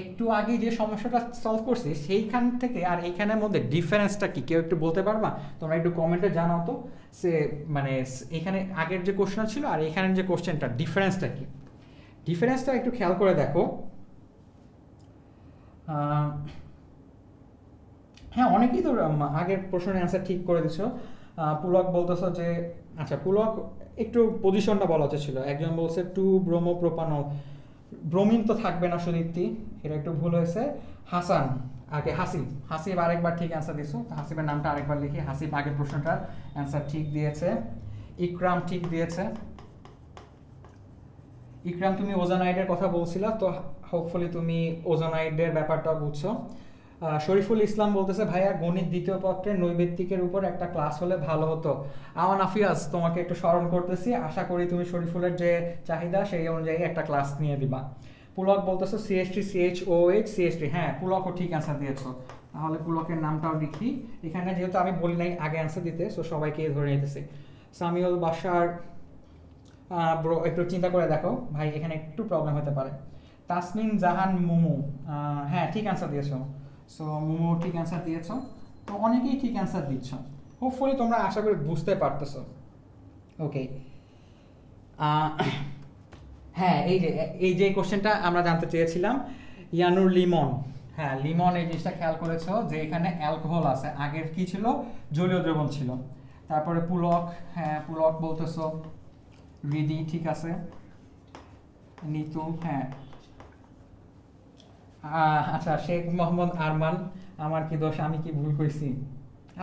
একটু আগে যে সমস্যাটা সলভ করছি, সেইখান থেকে আর এইখানের মধ্যে ডিফারেন্সটা কি? কেউ একটু বলতে পারবা? তোমরা একটু কমেন্টে জানাও তো সে মানে এখানে আগের যে কোশ্চেন ছিল আর এখানের যে কোশ্চেনটা ডিফারেন্সটা কি? ডিফারেন্সটা একটু খেয়াল করে দেখো। হ্যাঁ অনেকেই তো আগের প্রশ্নের অ্যান্সার ঠিক করে দিছো। পুলক বলতেছো যে আচ্ছা পুলক একটু পজিশনটা বলা ছিল। একজন বলছে, টু ব্রোমো প্রোপানল ব্রোমিন তো থাকবে না সুদীপ্তি, এটা একটু ভুল হয়েছে। হাসান, আগে হাসিব। হাসিব আরেকবার ঠিক অ্যান্সার দিছো। হাসিবের নামটা আরেকবার লিখি। হাসিব আগের প্রশ্নটার অ্যান্সার ঠিক দিয়েছে। ইকরাম ঠিক দিয়েছে। ইকরাম, তুমি ওজানাইডের কথা বলছিলা, তো হোপফুলি তুমি ওজানাইডের ব্যাপারটা বুঝছ। শরীফুল ইসলাম বলতেছে, ভাইয়া, গণিত দ্বিতীয় পত্রের নৈবেত্তিকের উপর একটা ক্লাস হলে ভালো হতো। আমান আফিয়াজ তোমাকে একটু স্মরণ করতেছি, আশা করি তুমি শরীফুলের যে চাহিদা সেই অনুযায়ী একটা ক্লাস নিয়ে দিবা। পুলক বলতেছো CST CH O H CST হ্যাঁ পুলকও ঠিক অ্যান্সার দিয়েছ। তাহলে পুলকের নামটাও লিখি। এখানে যেহেতু আমি বলি নাই আগে অ্যান্সার দিতে সো সবাইকে ধরে নিতেছি। সামিউল বাসার একটু চিন্তা করে দেখো। ভাই, এখানে একটু প্রবলেম হতে পারে। তাসমিন জাহান মোমো হ্যাঁ ঠিক অ্যান্সার দিয়েছ। সো মোমো ঠিক অ্যান্সার দিয়েছ। তো অনেকেই ঠিক অ্যান্সার দিচ্ছ। হোপফুলি তোমরা আশা করি বুঝতে পারতেছো। ওকে হ্যাঁ এই যে এই যে কোশ্চেনটা আমরা জানতে চেয়েছিলাম ইয়ানুর লিমন। হ্যাঁ লিমন এই জিনিসটা খেয়াল করেছ যে এখানে অ্যালকোহল আছে। আগের কি ছিল? জলীয় দ্রবণ ছিল। তারপরে পুলক হ্যাঁ পুলক বলতেছো। রিদি ঠিক আছে। নিতু হ্যাঁ। আচ্ছা শেখ মোহাম্মদ আরমান, আমার কি দোষ? আমি কি ভুল করেছি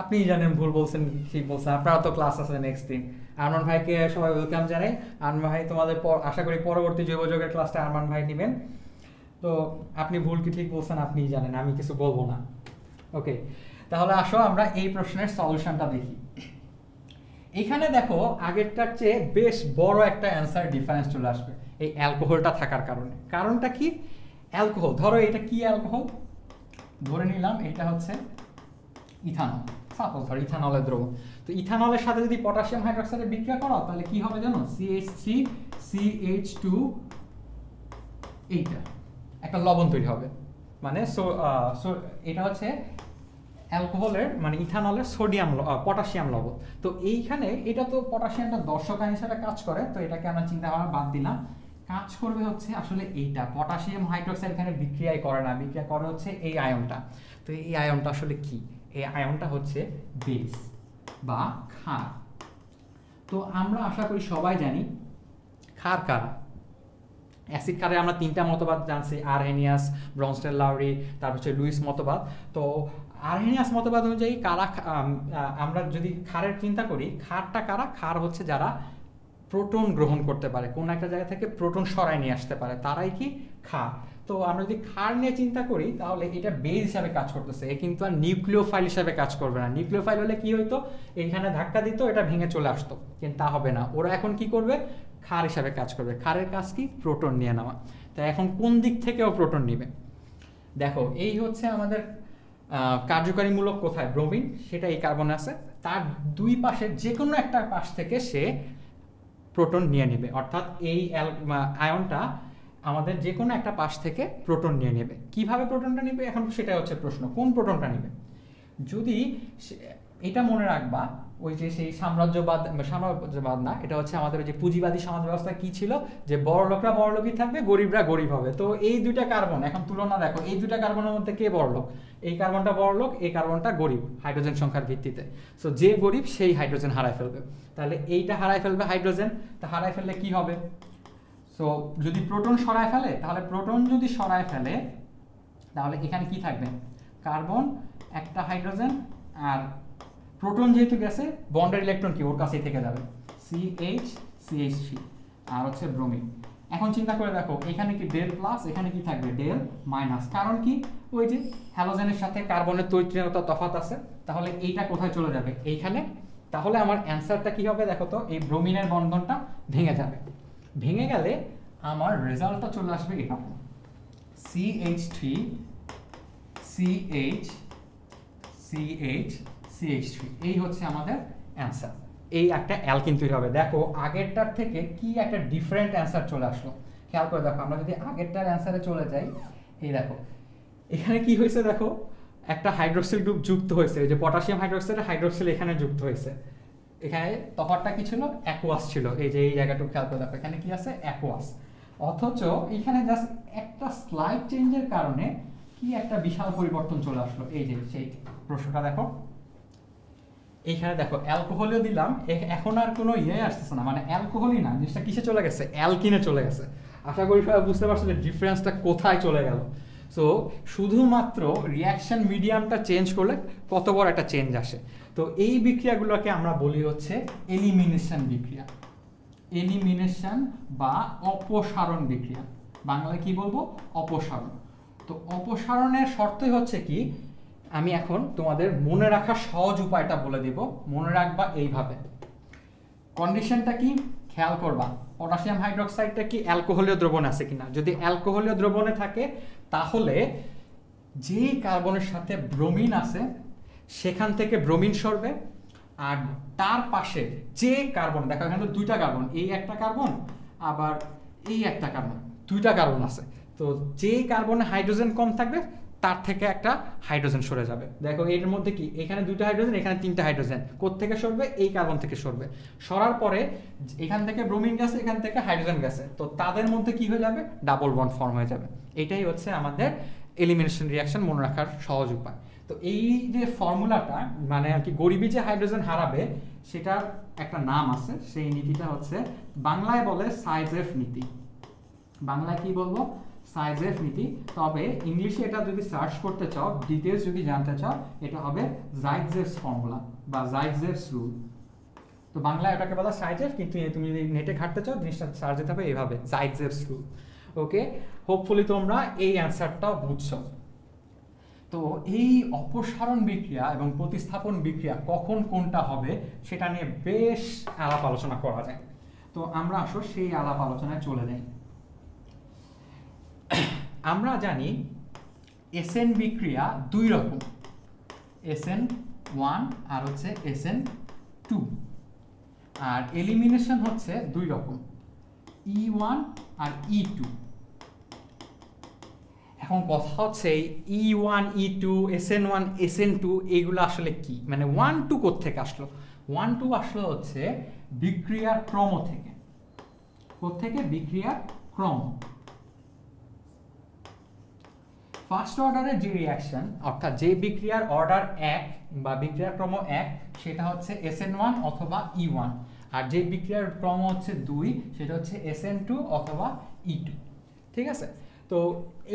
আপনিই জানেন ভুল বলছেন ঠিক বলছেন। আপনারা তো ক্লাস আছে নেক্সট দিন। আরমান ভাইকে সবাই ওয়েলকাম জানাই। আরমান ভাই, তোমাদের আশা করি পরবর্তী জৈব যোগের ক্লাসটা আরমান ভাই নেবেন। তো, আপনি ভুল কি ঠিক বলছেন আপনিই জানেন, আমি কিছু বলব না। ওকে তাহলে আসো আমরা এই প্রশ্নের সলিউশনটা দেখি। এখানে দেখো, আগেরটার চেয়ে বেশ বড় একটা অ্যান্সার ডিফারেন্স চলে আসবে, এই অ্যালকোহলটা থাকার কারণে। কারণটা কি? অ্যালকোহল। ধরো এটা কি অ্যালকোহল? ধরে নিলাম এটা হচ্ছে ইথানল। সাপোজ ধর ইথানলের দ্রবণ। তো ইথানলের সাথে যদি পটাশিয়াম হাইড্রোক্সাইডের বিক্রিয়া করো, তাহলে কি হবে জানো? সিএইচ থ্রি সিএইচ টু এইটা। একটা লবণ তৈরি হবে। মানে এটা হচ্ছে অ্যালকোহলের মানে ইথানলের সোডিয়াম পটাশিয়াম লবণ। তো এইখানে এটা তো পটাশিয়ামটা দর্শক হিসেবে কাজ করে, তো এটাকে আমরা চিন্তা ভাবনা বাদ দিলাম। কাজ করবে হচ্ছে আসলে এইটা। পটাশিয়াম হাইড্রোক্সাইড এখানে বিক্রিয়াই করে না বিক্রিয়া করে হচ্ছে এই আয়নটা। তো এই আয়নটা আসলে কি? এই আয়নটা হচ্ছে বেস বা ক্ষার। তো আমরা আশা করি সবাই জানি ক্ষার কারা? অ্যাসিড কারে আমরা তিনটা মতবাদ জানছি আরহেনিয়াস ব্রনস্টেল লাউরি তারপর হচ্ছে লুইস মতবাদ। তো আরহেনিয়াস মতবাদ অনুযায়ী কারা আম, আমরা যদি খারের চিন্তা করি খারটা কারা? খার হচ্ছে যারা প্রোটন গ্রহণ করতে পারে, কোন একটা জায়গা থেকে প্রোটন সরায় নিয়ে আসতে পারে, তারাই কি খা তো আমরা যদি ক্ষার নিয়ে চিন্তা করি, তাহলে এটা বেজ হিসাবে কাজ করতেছে, এ কিন্তু আর নিউক্লিওফাইল হিসাবে কাজ করবে না। নিউক্লিওফাইল হলে কি হইতো? এইখানে ধাক্কা দিত, এটা ভেঙে চলে আসতো, কিন্তু তা হবে না। ওরা এখন কি করবে? ক্ষার হিসাবে কাজ করবে। ক্ষারের কাজ কি? প্রোটন নিয়ে নেওয়া। তাই এখন কোন দিক থেকেও প্রোটন নিবে? দেখো, এই হচ্ছে আমাদের কার্যকারীমূলক কোথায়? ব্রোমিন সেটা এই কার্বনে আছে। তার দুই পাশে যে কোনো একটা পাশ থেকে সে প্রোটন নিয়ে নেবে। অর্থাৎ এই আয়নটা আমাদের যে কোনো একটা পাশ থেকে প্রোটন নিয়ে নেবে। কীভাবে প্রোটনটা নেবে? এখন সেটাই হচ্ছে প্রশ্ন। কোন প্রোটনটা নেবে? যদি এটা মনে রাখবা ওই যে সেই সাম্রাজ্যবাদ সাম্রাজ্যবাদ না, এটা হচ্ছে আমাদের ওই যে পুঁজিবাদী সমাজ ব্যবস্থা কি ছিল? যে বড় লোকরা বড় লোকই থাকবে, গরিবরা গরিব হবে। তো এই দুইটা কার্বন, এখন তুলনা দেখো, এই দুইটা কার্বনের মধ্যে কে বড় লোক? এই কার্বনটা বড় লোক, এই কার্বনটা গরিব, হাইড্রোজেন সংখ্যার ভিত্তিতে। সো যে গরিব, সেই হাইড্রোজেন হারায় ফেলবে। তাহলে এইটা হারায় ফেলবে হাইড্রোজেন, তা হারায় ফেললে কি হবে? সো যদি প্রোটন সরায় ফেলে, তাহলে প্রোটন যদি সরায় ফেলে, তাহলে এখানে কি থাকবে? কার্বন, একটা হাইড্রোজেন আর প্রোটন যেহেতু গেছে বন্ডের ইলেকট্রন কি? ওর কাছেই থেকে যাবে। C H C H three আর হচ্ছে ব্রোমিন এখন চিন্তা করে দেখো, এখানে কি ডেল প্লাস এখানে কি থাকবে ডেল মাইনাস কারণ কি? ওই যে হ্যালোজেনের সাথে কার্বনের তৈরিতা তফাত আছে। তাহলে এইটা কোথায় চলে যাবে? এইখানে। তাহলে আমার অ্যান্সারটা কি হবে দেখো তো? এই ব্রোমিনের বন্ধনটা ভেঙে যাবে। ভেঙে গেলে আমার রেজাল্টটা চলে আসবে এরকম C H three C H C H C three এই হচ্ছে আমাদের অ্যান্সার এই একটা অ্যালকিন তৈরি হবে। দেখো, আগেরটার থেকে কি একটা ডিফারেন্ট অ্যান্সার চলে আসলো। খেয়াল করে দেখো, আমরা যদি আগেরটার অ্যান্সারে চলে যাই, এই দেখো, এখানে কি হয়েছে দেখো? একটা হাইড্রোক্সিল গ্রুপ যুক্ত হয়েছে। যে পটাশিয়াম হাইড্রোক্সাইড হাইড্রোক্সিল এখানে যুক্ত হয়েছে। এখানে তফাৎটা কি ছিল? অ্যাকোয়াস ছিল। এই যে এই জায়গাটুকু খেয়াল করে দেখো, এখানে কি আছে? অ্যাকোয়াস অথচ এখানে জাস্ট একটা স্লাইড চেঞ্জের কারণে কি একটা বিশাল পরিবর্তন চলে আসলো। এই যে সেই প্রশ্নটা দেখো। এইখানে দেখো অ্যালকোহলও দিলাম। এখন আর কোনো ইয়ে আসতেছে না। মানে অ্যালকোহলই না, জিনিসটা কিসে চলে গেছে? অ্যালকিনে চলে গেছে। আশা করি সবাই বুঝতে পারছ যে ডিফারেন্সটা কোথায় চলে গেল। সো শুধুমাত্র রিয়াকশন মিডিয়ামটা চেঞ্জ করলে কত বড় একটা চেঞ্জ আসে। তো এই বিক্রিয়াগুলোকে আমরা বলি হচ্ছে এলিমিনেশন বিক্রিয়া। এলিমিনেশন বা অপসারণ বিক্রিয়া। বাংলায় কি বলব? অপসারণ। তো অপসারণের শর্তই হচ্ছে কি? আমি এখন তোমাদের মনে রাখার সহজ উপায়টা বলে দিব। মনে রাখবা এইভাবে। কন্ডিশনটা কি? খেয়াল করবা। পটাশিয়াম হাইড্রোক্সাইডটা কি অ্যালকোহলীয় দ্রবণ আছে কিনা? যদি অ্যালকোহলীয় দ্রবণে থাকে, তাহলে যে কার্বনের সাথে ব্রোমিন আছে, সেখান থেকে ব্রোমিন সরবে। আর তার পাশে যে কার্বন, দেখো তো দুইটা কার্বন, এই একটা কার্বন, আবার এই একটা কার্বন, দুইটা কার্বন আছে। তো যে কার্বনে হাইড্রোজেন কম থাকবে তার থেকে একটা হাইড্রোজেন সরে যাবে। দেখো, এর মধ্যে কি? এখানে দুটো হাইড্রোজেন এখানে তিনটা হাইড্রোজেন থেকে সরবে? এই কার্বন থেকে সরবে। সরার পরে এখান থেকে ব্রোমিন গেছে, এখান থেকে হাইড্রোজেন গেছে। তো তাদের মধ্যে কি হয়ে যাবে? ডাবল বন্ড ফর্ম হয়ে যাবে। এটাই হচ্ছে আমাদের এলিমিনেশন রিয়াকশন মনে রাখার সহজ উপায়। তো এই যে ফর্মুলাটা মানে আর কি গরিবি যে হাইড্রোজেন হারাবে, সেটার একটা নাম আছে। সেই নীতিটা হচ্ছে বাংলায় বলে সাইজেফ নীতি। বাংলায় কি বলব? সাইজেফ নীতি। তবে ইংলিশে এটা যদি সার্চ করতে চাও ডিটেলস যদি জানতে চাও, এটা হবে জাইজেফস ফর্মুলা বা জাইজেফস রুল তো বাংলায় এটাকে বলা সাইজেফ কিন্তু তুমি যদি নেটে ঘাটতে চাও, জিনিসটা সার্চ দিতে হবে এইভাবে জাইজেফস রুল ওকে হোপফুলি তোমরা এই অ্যান্সারটাও বুঝছ। তো এই অপসারণ বিক্রিয়া এবং প্রতিস্থাপন বিক্রিয়া কখন কোনটা হবে, সেটা নিয়ে বেশ আলাপ আলোচনা করা যায়। তো আমরা আসো সেই আলাপ আলোচনায় চলে যাই। আমরা জানি এসএন বিক্রিয়া দুই রকম। এসএন ওয়ান আর হচ্ছে এসএন টু আর এলিমিনেশন হচ্ছে দুই রকম। ই ওয়ান আর ই টু এখন কথা হচ্ছে এই E one E two S N one S N two এইগুলো আসলে কি? মানে ওয়ান টু কোথেকে আসলো? ওয়ান টু আসলো হচ্ছে বিক্রিয়ার ক্রম থেকে। কোথেকে বিক্রিয়ার ক্রম। ফার্স্ট অর্ডারের যে রিয়াকশন অর্থাৎ যে বিক্রিয়ার অর্ডার এক বা বিক্রিয়ার ক্রম এক, সেটা হচ্ছে এস এন ওয়ান অথবা ই ওয়ান আর যে বিক্রিয়ার ক্রম হচ্ছে দুই, সেটা হচ্ছে এস এন টু অথবা ই টু ঠিক আছে? তো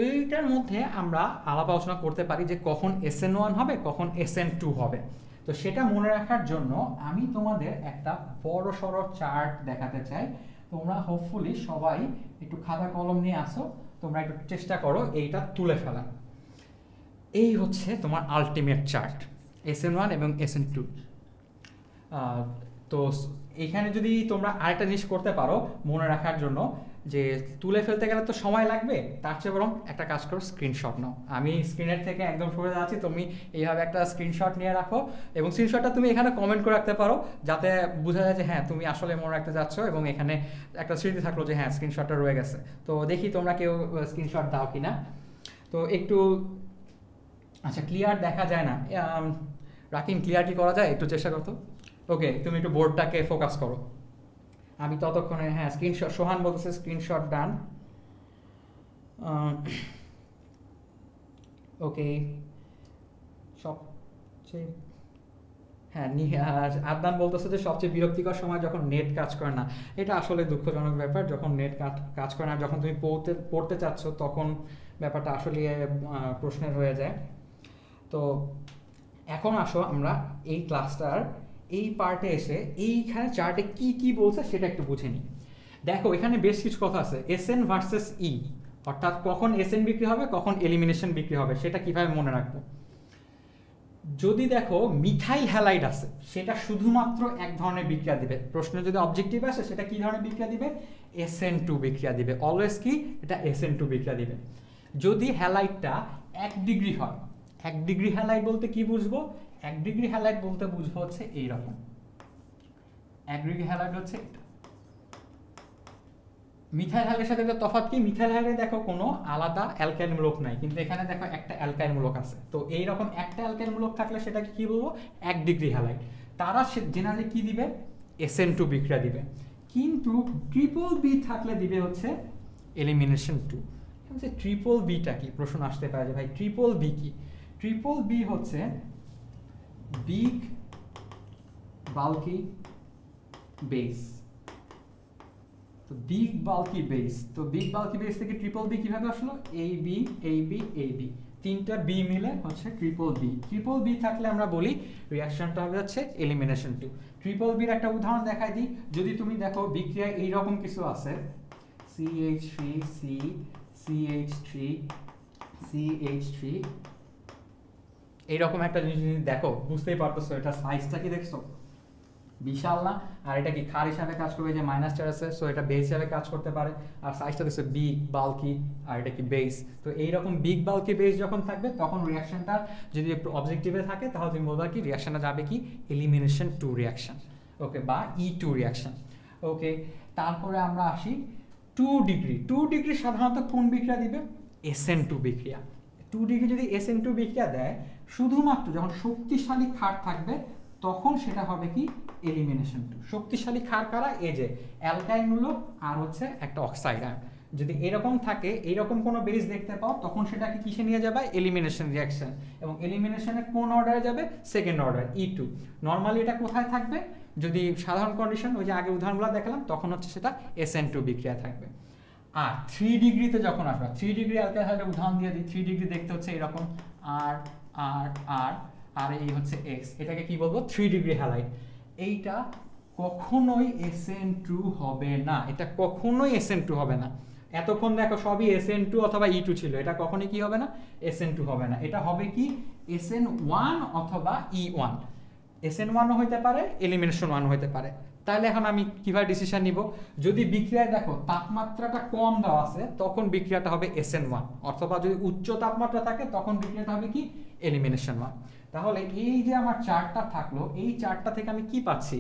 এইটার মধ্যে আমরা আলাপ আলোচনা করতে পারি যে কখন এস এন ওয়ান হবে, কখন এস এন টু হবে। তো সেটা মনে রাখার জন্য আমি তোমাদের একটা বড় সড়ো চার্ট দেখাতে চাই। তোমরা হোপফুলি সবাই একটু খাতা কলম নিয়ে আসো। তোমরা একটু চেষ্টা করো এইটা তুলে ফেলা এই হচ্ছে তোমার ultimate chart S N one এবং এস এন টু তো এখানে যদি তোমরা আরেকটা জিনিস করতে পারো মনে রাখার জন্য যে তুলে ফেলতে গেলে তো সময় লাগবে, তার চেয়ে বরং একটা কাজ করো স্ক্রিনশট নাও। আমি স্ক্রিনের থেকে একদম সরে যাচ্ছি, তুমি এইভাবে একটা স্ক্রিনশট নিয়ে রাখো এবং স্ক্রিনশটটা তুমি এখানে কমেন্ট করে রাখতে পারো, যাতে বোঝা যায় যে হ্যাঁ তুমি আসলে মনে রাখতে যাচ্ছ এবং এখানে একটা স্মৃতি থাকল যে হ্যাঁ স্ক্রিনশটটা রয়ে গেছে। তো দেখি তোমরা কেউ স্ক্রিনশট দাও কি না তো একটু আচ্ছা ক্লিয়ার দেখা যায় না। রাকিং ক্লিয়ার কি করা যায়? একটু চেষ্টা করতো। ওকে তুমি একটু বোর্ডটাকে ফোকাস করো। আমি ততক্ষণে হ্যাঁ স্ক্রিনশট সোহান বলতেছে স্ক্রিনশট ডান ওকে সবচেয়ে হ্যাঁ আদনান বলতেছে যে সবচেয়ে বিরক্তিকর সময় যখন নেট কাজ করে না। এটা আসলে দুঃখজনক ব্যাপার, যখন নেট কাজ করে না, যখন তুমি পড়তে পড়তে চাচ্ছ, তখন ব্যাপারটা আসলে প্রশ্নের হয়ে যায়। তো এখন আসো আমরা এই ক্লাসটার এই পার্টে এসে এইখানে চার্টে কি কি বলছে সেটা একটু বুঝে নিই। দেখো, এখানে বেশ কিছু কথা আছে। এস এন ভার্সেস ই অর্থাৎ কখন এস এন বিক্রি হবে, কখন এলিমিনেশন বিক্রি হবে, সেটা কীভাবে মনে রাখব? যদি দেখো মিথাইল হ্যালাইড আছে, সেটা শুধুমাত্র এক ধরনের বিক্রিয়া দিবে। প্রশ্ন যদি অবজেক্টিভ আসে, সেটা কি ধরনের বিক্রিয়া দিবে? এস এন টু বিক্রিয়া দিবে। অলওয়েজ কি? এটা এস এন টু বিক্রিয়া দিবে। যদি হ্যালাইটটা এক ডিগ্রি হয়, এক ডিগ্রি হ্যালাইট বলতে কি বুঝব? এক ডিগ্রি হ্যালাইট বলতে বুঝব হচ্ছে এইরকম। এক ডিগ্রি হ্যালাইট হচ্ছে মিথাইল হ্যালের সাথে তফাৎ কি? মিথাইল হ্যালে দেখো কোনো আলাদা অ্যালকাইল মূলক নাই, কিন্তু এখানে দেখো একটা অ্যালকাইল মূলক আছে। তো এই রকম একটা অ্যালকাইল মূলক থাকলে সেটাকে কি বলব? এক ডিগ্রি হ্যালাইট তারা সে জেনারেলি কি দিবে? এসএন টু বিক্রিয়া দিবে। কিন্তু ট্রিপল বি থাকলে দিবে হচ্ছে এলিমিনেশন টু হচ্ছে ট্রিপল বিটা কি? প্রশ্ন আসতে পারে যে ভাই ট্রিপল বি কি? ট্রিপল বি হচ্ছে বিগ বাল্কি বেস তো বিগ বাল্কি বেস তো বিগ বাল্কি বেস থেকে ট্রিপল বি কীভাবে আসলো? এই বি এই বি এই বি তিনটা বি মিলে হচ্ছে ট্রিপল বি ট্রিপল বি থাকলে আমরা বলি রিয়াকশনটা হবে হচ্ছে এলিমিনেশন টু ট্রিপল বির একটা উদাহরণ দেখাই দিই। যদি তুমি দেখো বিক্রিয়া এইরকম কিছু আছে CH three C CH three CH three এইরকম একটা জিনিস যদি দেখো, বুঝতেই পারতেছো এটা সাইজটা কি দেখছ? বিশাল না? আর এটা কি খার হিসাবে কাজ করবে যে মাইনাস চার আছে সো এটা বেস হিসাবে কাজ করতে পারে। আর সাইজটা দেখছ বিগ বাল্কি আর এটা কি বেস তো এইরকম বিগ বাল্কি বেস যখন থাকবে, তখন রিয়াকশনটা যদি একটু অবজেক্টিভে থাকে, তাহলে তুমি বলবা কি রিয়াকশনটা যাবে কি? এলিমিনেশন টু রিয়াকশন ওকে বা ই টু রিয়াকশন ওকে তারপরে আমরা আসি টু ডিগ্রি টু ডিগ্রি সাধারণত কোন বিক্রিয়া দিবে? এসএন টু বিক্রিয়া। টু ডিগ্রি যদি এস এন টু বিক্রিয়া দেয়, শুধুমাত্র যখন শক্তিশালী ক্ষার থাকবে, তখন সেটা হবে কি? এলিমিনেশন টু শক্তিশালী ক্ষার কারা? এ যে অ্যালকাইন মূলক আর হচ্ছে একটা অক্সাইড যদি এরকম থাকে এইরকম কোনো বেরিজ দেখতে পাও, তখন সেটাকে কিসে নিয়ে যাবে? এলিমিনেশন রিয়াকশন এবং এলিমিনেশনের কোন অর্ডারে যাবে? Second order E two normally এটা কোথায় থাকবে? যদি সাধারণ কন্ডিশন ওই যে আগে উদাহরণগুলো দেখালাম, তখন হচ্ছে সেটা এস এন টু বিক্রিয়া থাকবে। আর থ্রি ডিগ্রিতে যখন আসবে থ্রি ডিগ্রি অ্যালকাহাইডের উদাহরণ দিয়ে দিই থ্রি ডিগ্রি দেখতে হচ্ছে এরকম আর আর আর আর এই হচ্ছে এক্স এটাকে কি বলব? থ্রি ডিগ্রি হ্যালাইট এইটা কখনোই এস এন টু হবে না। এটা কখনোই এস এন টু হবে না। এতক্ষণ দেখো সবই এস এন টু অথবা ই টু ছিল। এটা কখনই কি হবে না? এস এন টু হবে না। এটা হবে কি? এস এন ওয়ান অথবা ই ওয়ান এস এন ওয়ানও হইতে পারে এলিমিনেশন ওয়ান হইতে পারে। তাহলে এখন আমি কীভাবে ডিসিশন নিব? যদি বিক্রিয়ায় দেখো তাপমাত্রাটা কম দেওয়া আছে, তখন বিক্রিয়াটা হবে এস এন ওয়ান অথবা যদি উচ্চ তাপমাত্রা থাকে, তখন বিক্রিয়াটা হবে কি? এলিমিনেশন ওয়ান তাহলে এই যে আমার চারটা থাকল, এই চারটা থেকে আমি কি পাচ্ছি?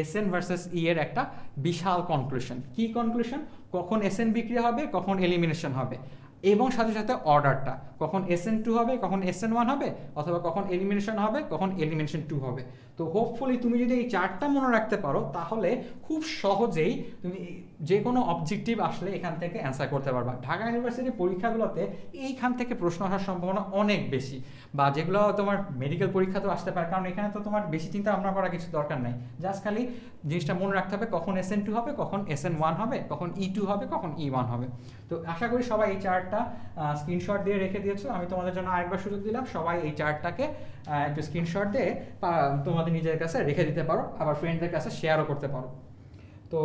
এস এন ভার্সেস ই এর একটা বিশাল কনক্লুশন কি কনক্লুশন কখন এস এন বিক্রিয়া হবে, কখন এলিমিনেশন হবে। এবং সাথে সাথে অর্ডারটা কখন এস এন টু হবে, কখন এস এন ওয়ান হবে, অথবা কখন এলিমিনেশন হবে, কখন এলিমিনেশন টু হবে। তো হোপফুলি তুমি যদি এই চারটা মনে রাখতে পারো, তাহলে খুব সহজেই তুমি যে কোনো অবজেক্টিভ আসলে এখান থেকে অ্যান্সার করতে পারবা। ঢাকা ইউনিভার্সিটির পরীক্ষাগুলোতে এইখান থেকে প্রশ্ন আসার সম্ভাবনা অনেক বেশি বা যেগুলো তোমার মেডিকেল পরীক্ষাতেও আসতে পারে, কারণ এখানে তো তোমার বেশি চিন্তা ভাবনা করার কিছু দরকার নাই। জাস্ট খালি জিনিসটা মনে রাখতে হবে কখন এস এন টু হবে, কখন এস এন ওয়ান হবে, কখন ই টু হবে, কখন ই ওয়ান হবে। তো আশা করি সবাই এই চার্টটা স্ক্রিনশট দিয়ে রেখে দিয়েছ। আমি তোমাদের জন্য আরেকবার সুযোগ দিলাম। সবাই এই চার্টটাকে একটু স্ক্রিনশট দিয়ে তোমাদের নিজের কাছে রেখে দিতে পারো, আবার ফ্রেন্ডদের কাছে শেয়ারও করতে পারো। তো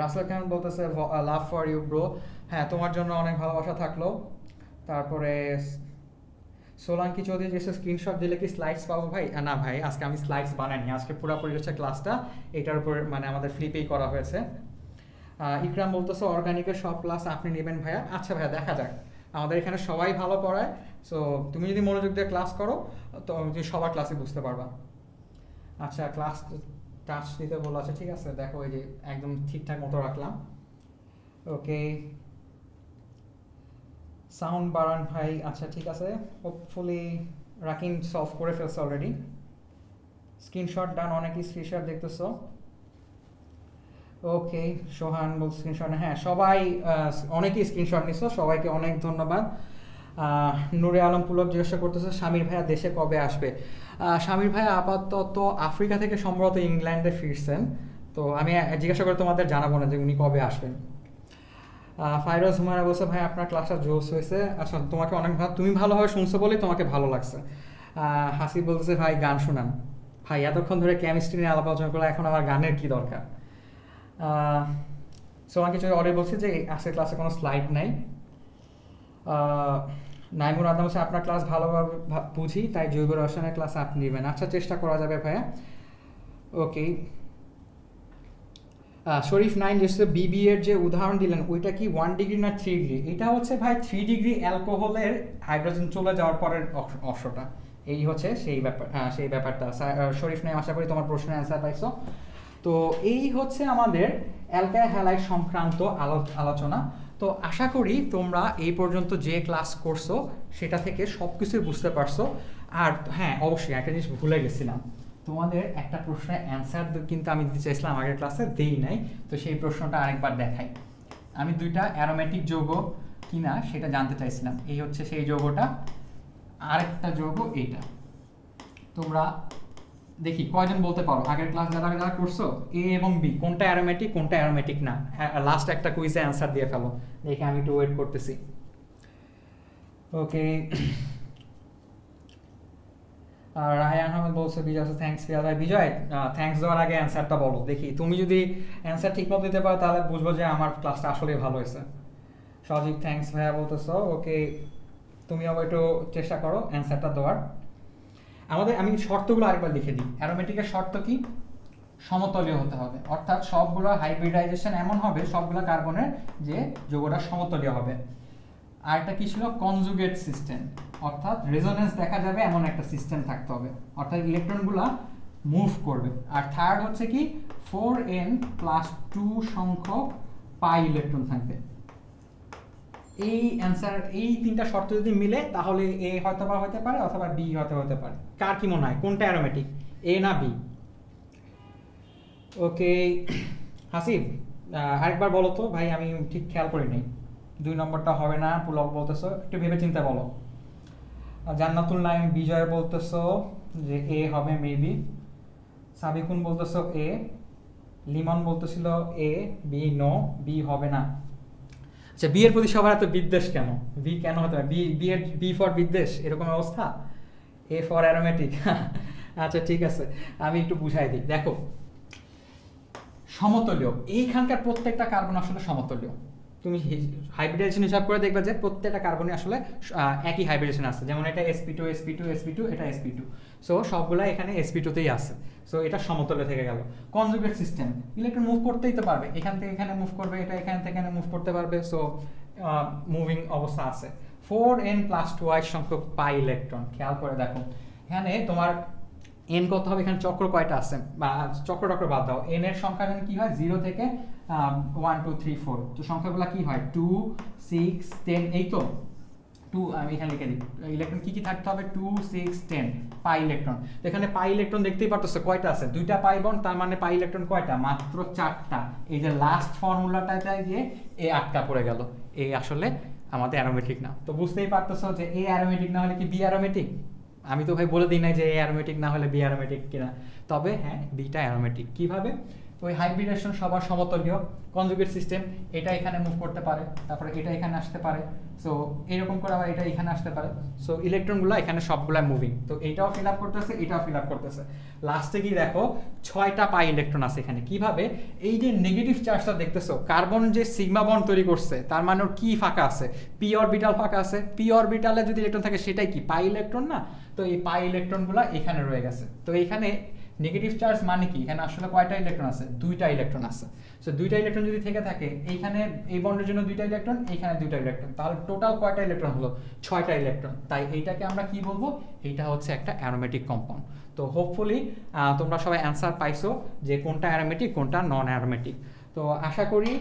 রাসেল খান বলতেছে লাভ ফর ইউ ব্রো হ্যাঁ তোমার জন্য অনেক ভালোবাসা থাকল। তারপরে, সোলাঙ্কি চৌধুরী যে স্ক্রিনশট দিলে কি স্লাইডস পাবো ভাই? না ভাই, আজকে আমি স্লাইডস বানাইনি, আজকে পুরোপুরি হচ্ছে ক্লাসটা এটার উপর মানে আমাদের ফ্লিপেই করা হয়েছে। ইকরাম বলতেছে অর্গানিকের সব ক্লাস আপনি নেবেন ভাইয়া। আচ্ছা ভাইয়া, দেখা যাক। আমাদের এখানে সবাই ভালো পড়ায় সো তুমি যদি মনোযোগ দিয়ে ক্লাস করো, তো তুমি সবার ক্লাসে বুঝতে পারবা। আচ্ছা ক্লাস টাচ দিতে বলা আছে ঠিক আছে, দেখো এই যে একদম ঠিকঠাক মতো রাখলাম। ওকে সাউন্ড বাড়ান ভাই আচ্ছা ঠিক আছে। হোপফুলি রাকিন সলভ করে ফেলছে অলরেডি স্ক্রিনশট ডান অনেকই স্ক্রিনশট দেখতেছো। ওকে সোহান বল স্ক্রিনশট হ্যাঁ সবাই অনেকেই স্ক্রিনশট নিছো, সবাইকে অনেক ধন্যবাদ। নুরে আলম পুলক জিজ্ঞাসা করতেছে, স্বামীর ভাইয়া দেশে কবে আসবে? স্বামীর ভাইয়া আপাতত আফ্রিকা থেকে সম্ভবত ইংল্যান্ডে ফিরছেন। তো আমি জিজ্ঞাসা করে তোমাদের জানাব না যে উনি কবে আসবেন। ফাইরোজ হুমায়রা বলছে, ভাই, আপনার ক্লাসটা জোস হয়েছে। আচ্ছা তোমাকে অনেক ভালো তুমি ভালোভাবে শুনছো বলেই তোমাকে ভালো লাগছে। হাসি বলতেছে, ভাই, গান শোনান। ভাই, এতক্ষণ ধরে কেমিস্ট্রি নিয়ে আলাপ আলোচনা করলে এখন আমার গানের কি দরকার? সোমান কিছু অর্ডার বলছে যে, আজকের ক্লাসে কোনো স্লাইড নাই। নাইমুর আদম হচ্ছে আপনার ক্লাস ভালোভাবে বুঝি, তাই জৈব রসায়নের ক্লাস আপনি নেবেন। আচ্ছা চেষ্টা করা যাবে ভাইয়া। ওকে শরীফ নাইন যে বিবি এর যে উদাহরণ দিলেন, ওইটা কি ওয়ান ডিগ্রি না থ্রি ডিগ্রি এটা হচ্ছে ভাই থ্রি ডিগ্রি অ্যালকোহলের হাইড্রোজেন চলে যাওয়ার পরের অংশটা এই হচ্ছে সেই ব্যাপার হ্যাঁ সেই ব্যাপারটা। শরীফ নাইম, আশা করি তোমার প্রশ্নের অ্যান্সার পাইছো। তো এই হচ্ছে আমাদের অ্যালকাই হ্যালাইট সংক্রান্ত আলোচনা। তো আশা করি তোমরা এই পর্যন্ত যে ক্লাস করছ, সেটা থেকে সব কিছুই বুঝতে পারছ। আর হ্যাঁ অবশ্যই একটা জিনিস ভুলে গেছিলাম তোমাদের একটা প্রশ্নের অ্যান্সার কিন্তু আমি দিতে চাইছিলাম আগের ক্লাসে দেই নাই। তো সেই প্রশ্নটা আরেকবার দেখাই। আমি দুইটা অ্যারোমেটিক যৌগ কিনা সেটা জানতে চাইছিলাম। এই হচ্ছে সেই যৌগটা, আরেকটা যৌগ এইটা। তোমরা দেখি, কয়জন বলতে পারো? আগের ক্লাস যারা যারা করছ এ এবং বি কোনটা অ্যারোমেটিক কোনটা অ্যারোমেটিক না? লাস্ট একটা কুইজে অ্যান্সার দিয়ে ফেলো। দেখে, আমি একটু ওয়েট করতেছি। ওকে আর রায়ান আহমেদ বলছে, বিজয় থ্যাংকস পিয়া বিজয়। থ্যাংকস দেওয়ার আগে অ্যান্সারটা বলো। দেখি, তুমি যদি অ্যান্সার ঠিকমতো দিতে পারো, তাহলে বুঝব যে আমার ক্লাসটা আসলেই ভালো হয়েছে। সজীব থ্যাংকস ভাইয়া বলতেছো। ওকে তুমি আবার একটু চেষ্টা করো অ্যান্সারটা দেওয়ার। আমাদের, আমি শর্তগুলো আরেকবার লিখে দিই। অ্যারোমেটিকের শর্ত কি? সমতলীয় হতে হবে। অর্থাৎ সবগুলো হাইব্রিডাইজেশন এমন হবে, সবগুলো কার্বনের যে যৌগটা সমতলীয় হবে। আর একটা কি ছিল? কনজুগেট সিস্টেম অর্থাৎ রেজোনেন্স দেখা যাবে এমন একটা সিস্টেম থাকতে হবে। অর্থাৎ ইলেকট্রনগুলো মুভ করবে। আর থার্ড হচ্ছে কি? ফোর এন প্লাস টু সংখ্যক পাই ইলেকট্রন থাকবে। এই অ্যান্সার এই তিনটা শর্ত যদি মিলে, তাহলে এ হয়তো বা হতে পারে অথবা বি হয়তো হতে পারে। কার কি মনে হয়? কোনটা অ্যারোমেটিক এ না বি ওকে হাসিব আরেকবার বলো তো। ভাই, আমি ঠিক খেয়াল করি করিনি দুই নম্বরটা হবে না, পুলক বলতেছো। একটু ভেবে চিন্তা বলো জান্নাতুল নাইম বিজয় বলতেছো যে এ হবে মেবি সাবিকুন বলতেছো এ লিমন বলতেছিল এ বি নো বি হবে না। আচ্ছা বিয়ের প্রতি সবার এত বিদ্বেষ কেন? বি কেন হতে পারে? বি বি বি ফর বিদ্বেষ, এরকম অবস্থা? এ ফর অ্যারোমেটিক আচ্ছা ঠিক আছে, আমি একটু বুঝাই দিই। দেখো, সমতলীয়, এইখানকার প্রত্যেকটা কার্বন আসলে সমতুল্য। তুমি হাইব্রিডাইজেশন হিসাব করে দেখবে যে প্রত্যেকটা কার্বনে আসলে একই হাইব্রিডেশন আছে। যেমন এটা SP two SP two SP two এটা এসপি টু সো সবগুলা এখানে এসপি টুতেই আছে। সো এটা সমতুল্য থেকে গেল। কনজুগেট সিস্টেম ইলেকট্রন মুভ করতেই তো পারবে। এখান থেকে এখানে মুভ করবে, এটা এখান থেকে এখানে মুভ করতে পারবে। সো মুভিং অবস্থা আছে। Four N plus two I সংখ্যক পাই ইলেকট্রন খেয়াল করে দেখো। এখানে তোমার এন কত হবে? এখানে চক্র কয়টা আছে? বা, চক্র টক্র বাদ দাও। এন এর সংখ্যা কি হয়? জিরো থেকে ওয়ান টু থ্রি ফোর তো সংখ্যাগুলো কি হয়? টু সিক্স টেন এই তো? টু আমি এখানে লিখে দিই। ইলেকট্রন কি কি থাকতে হবে? Two six ten pi electron এখানে পাই ইলেকট্রন দেখতেই পারতেছো কয়টা আছে? দুইটা পাই বন্ড তার মানে পাই ইলেকট্রন কয়টা? মাত্র চারটা। এই যে লাস্ট ফর্মুলাটা ফর্মুলাটাতে গিয়ে এ আটকা পড়ে গেল। এই আসলে আমাদের অ্যারোমেটিক না। তো বুঝতেই পারতেছো যে এ অ্যারোমেটিক না হলে কি বি অ্যারোমেটিক আমি তো ভাই বলে দিই নাই যে এ অ্যারোমেটিক না হলে বি অ্যারোমেটিক কিনা। তবে হ্যাঁ বিটা অ্যারোমেটিক কীভাবে? ওই হাইব্রিডেশন সবার সমতুল্য কনজুগেট সিস্টেম এটা এখানে মুভ করতে পারে, তারপরে এটা এখানে আসতে পারে সো এরকম করে আবার এটা এখানে আসতে পারে সো ইলেকট্রনগুলো এখানে সবগুলা মুভিং তো এটাও ফিল আপ করতেছে, এটাও ফিল আপ করতেছে। লাস্টে কি দেখো, ছয়টা পাই ইলেকট্রন আছে এখানে, কীভাবে? এই যে নেগেটিভ চার্জটা দেখতেছো কার্বন যে সিগমা বন্ড তৈরি করছে, তার মানে ওর কি ফাঁকা আছে? পি অরবিটাল ফাঁকা আছে পি অরবিটালে যদি ইলেকট্রন থাকে, সেটাই কি? পাই ইলেকট্রন না? তো এই পাই ইলেকট্রনগুলো এখানে রয়ে গেছে, তো এখানে নেগেটিভ চার্জ মানে কি? এখানে আসলে কয়টা ইলেকট্রন আছে? দুইটা ইলেকট্রন আছে। সো দুইটা ইলেকট্রন যদি থেকে থাকে এইখানে এই বন্ডের জন্য দুইটা ইলেকট্রন এইখানে দুইটা ইলেকট্রন তাহলে টোটাল কয়টা ইলেকট্রন হলো? ছয়টা ইলেকট্রন তাই এইটাকে আমরা কি বলব? এইটা হচ্ছে একটা অ্যারোমেটিক কম্পাউন্ড তো হোপফুলি তোমরা সবাই অ্যান্সার পাইছো যে কোনটা অ্যারোমেটিক কোনটা নন অ্যারোমেটিক তো আশা করি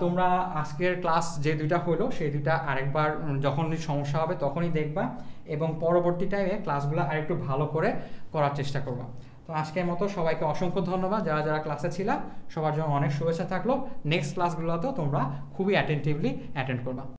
তোমরা আজকের ক্লাস যে দুইটা হলো সেই দুইটা আরেকবার উম, যখন সমস্যা হবে তখনই দেখবা এবং পরবর্তী টাইমে ক্লাসগুলো আরেকটু ভালো করে করার চেষ্টা করবা। তো আজকের মতো সবাইকে অসংখ্য ধন্যবাদ। যারা যারা ক্লাসে ছিলা, সবার জন্য অনেক শুভেচ্ছা থাকল। নেক্সট ক্লাসগুলোতেও তোমরা খুবই অ্যাটেন্টিভলি অ্যাটেন্ড করবা।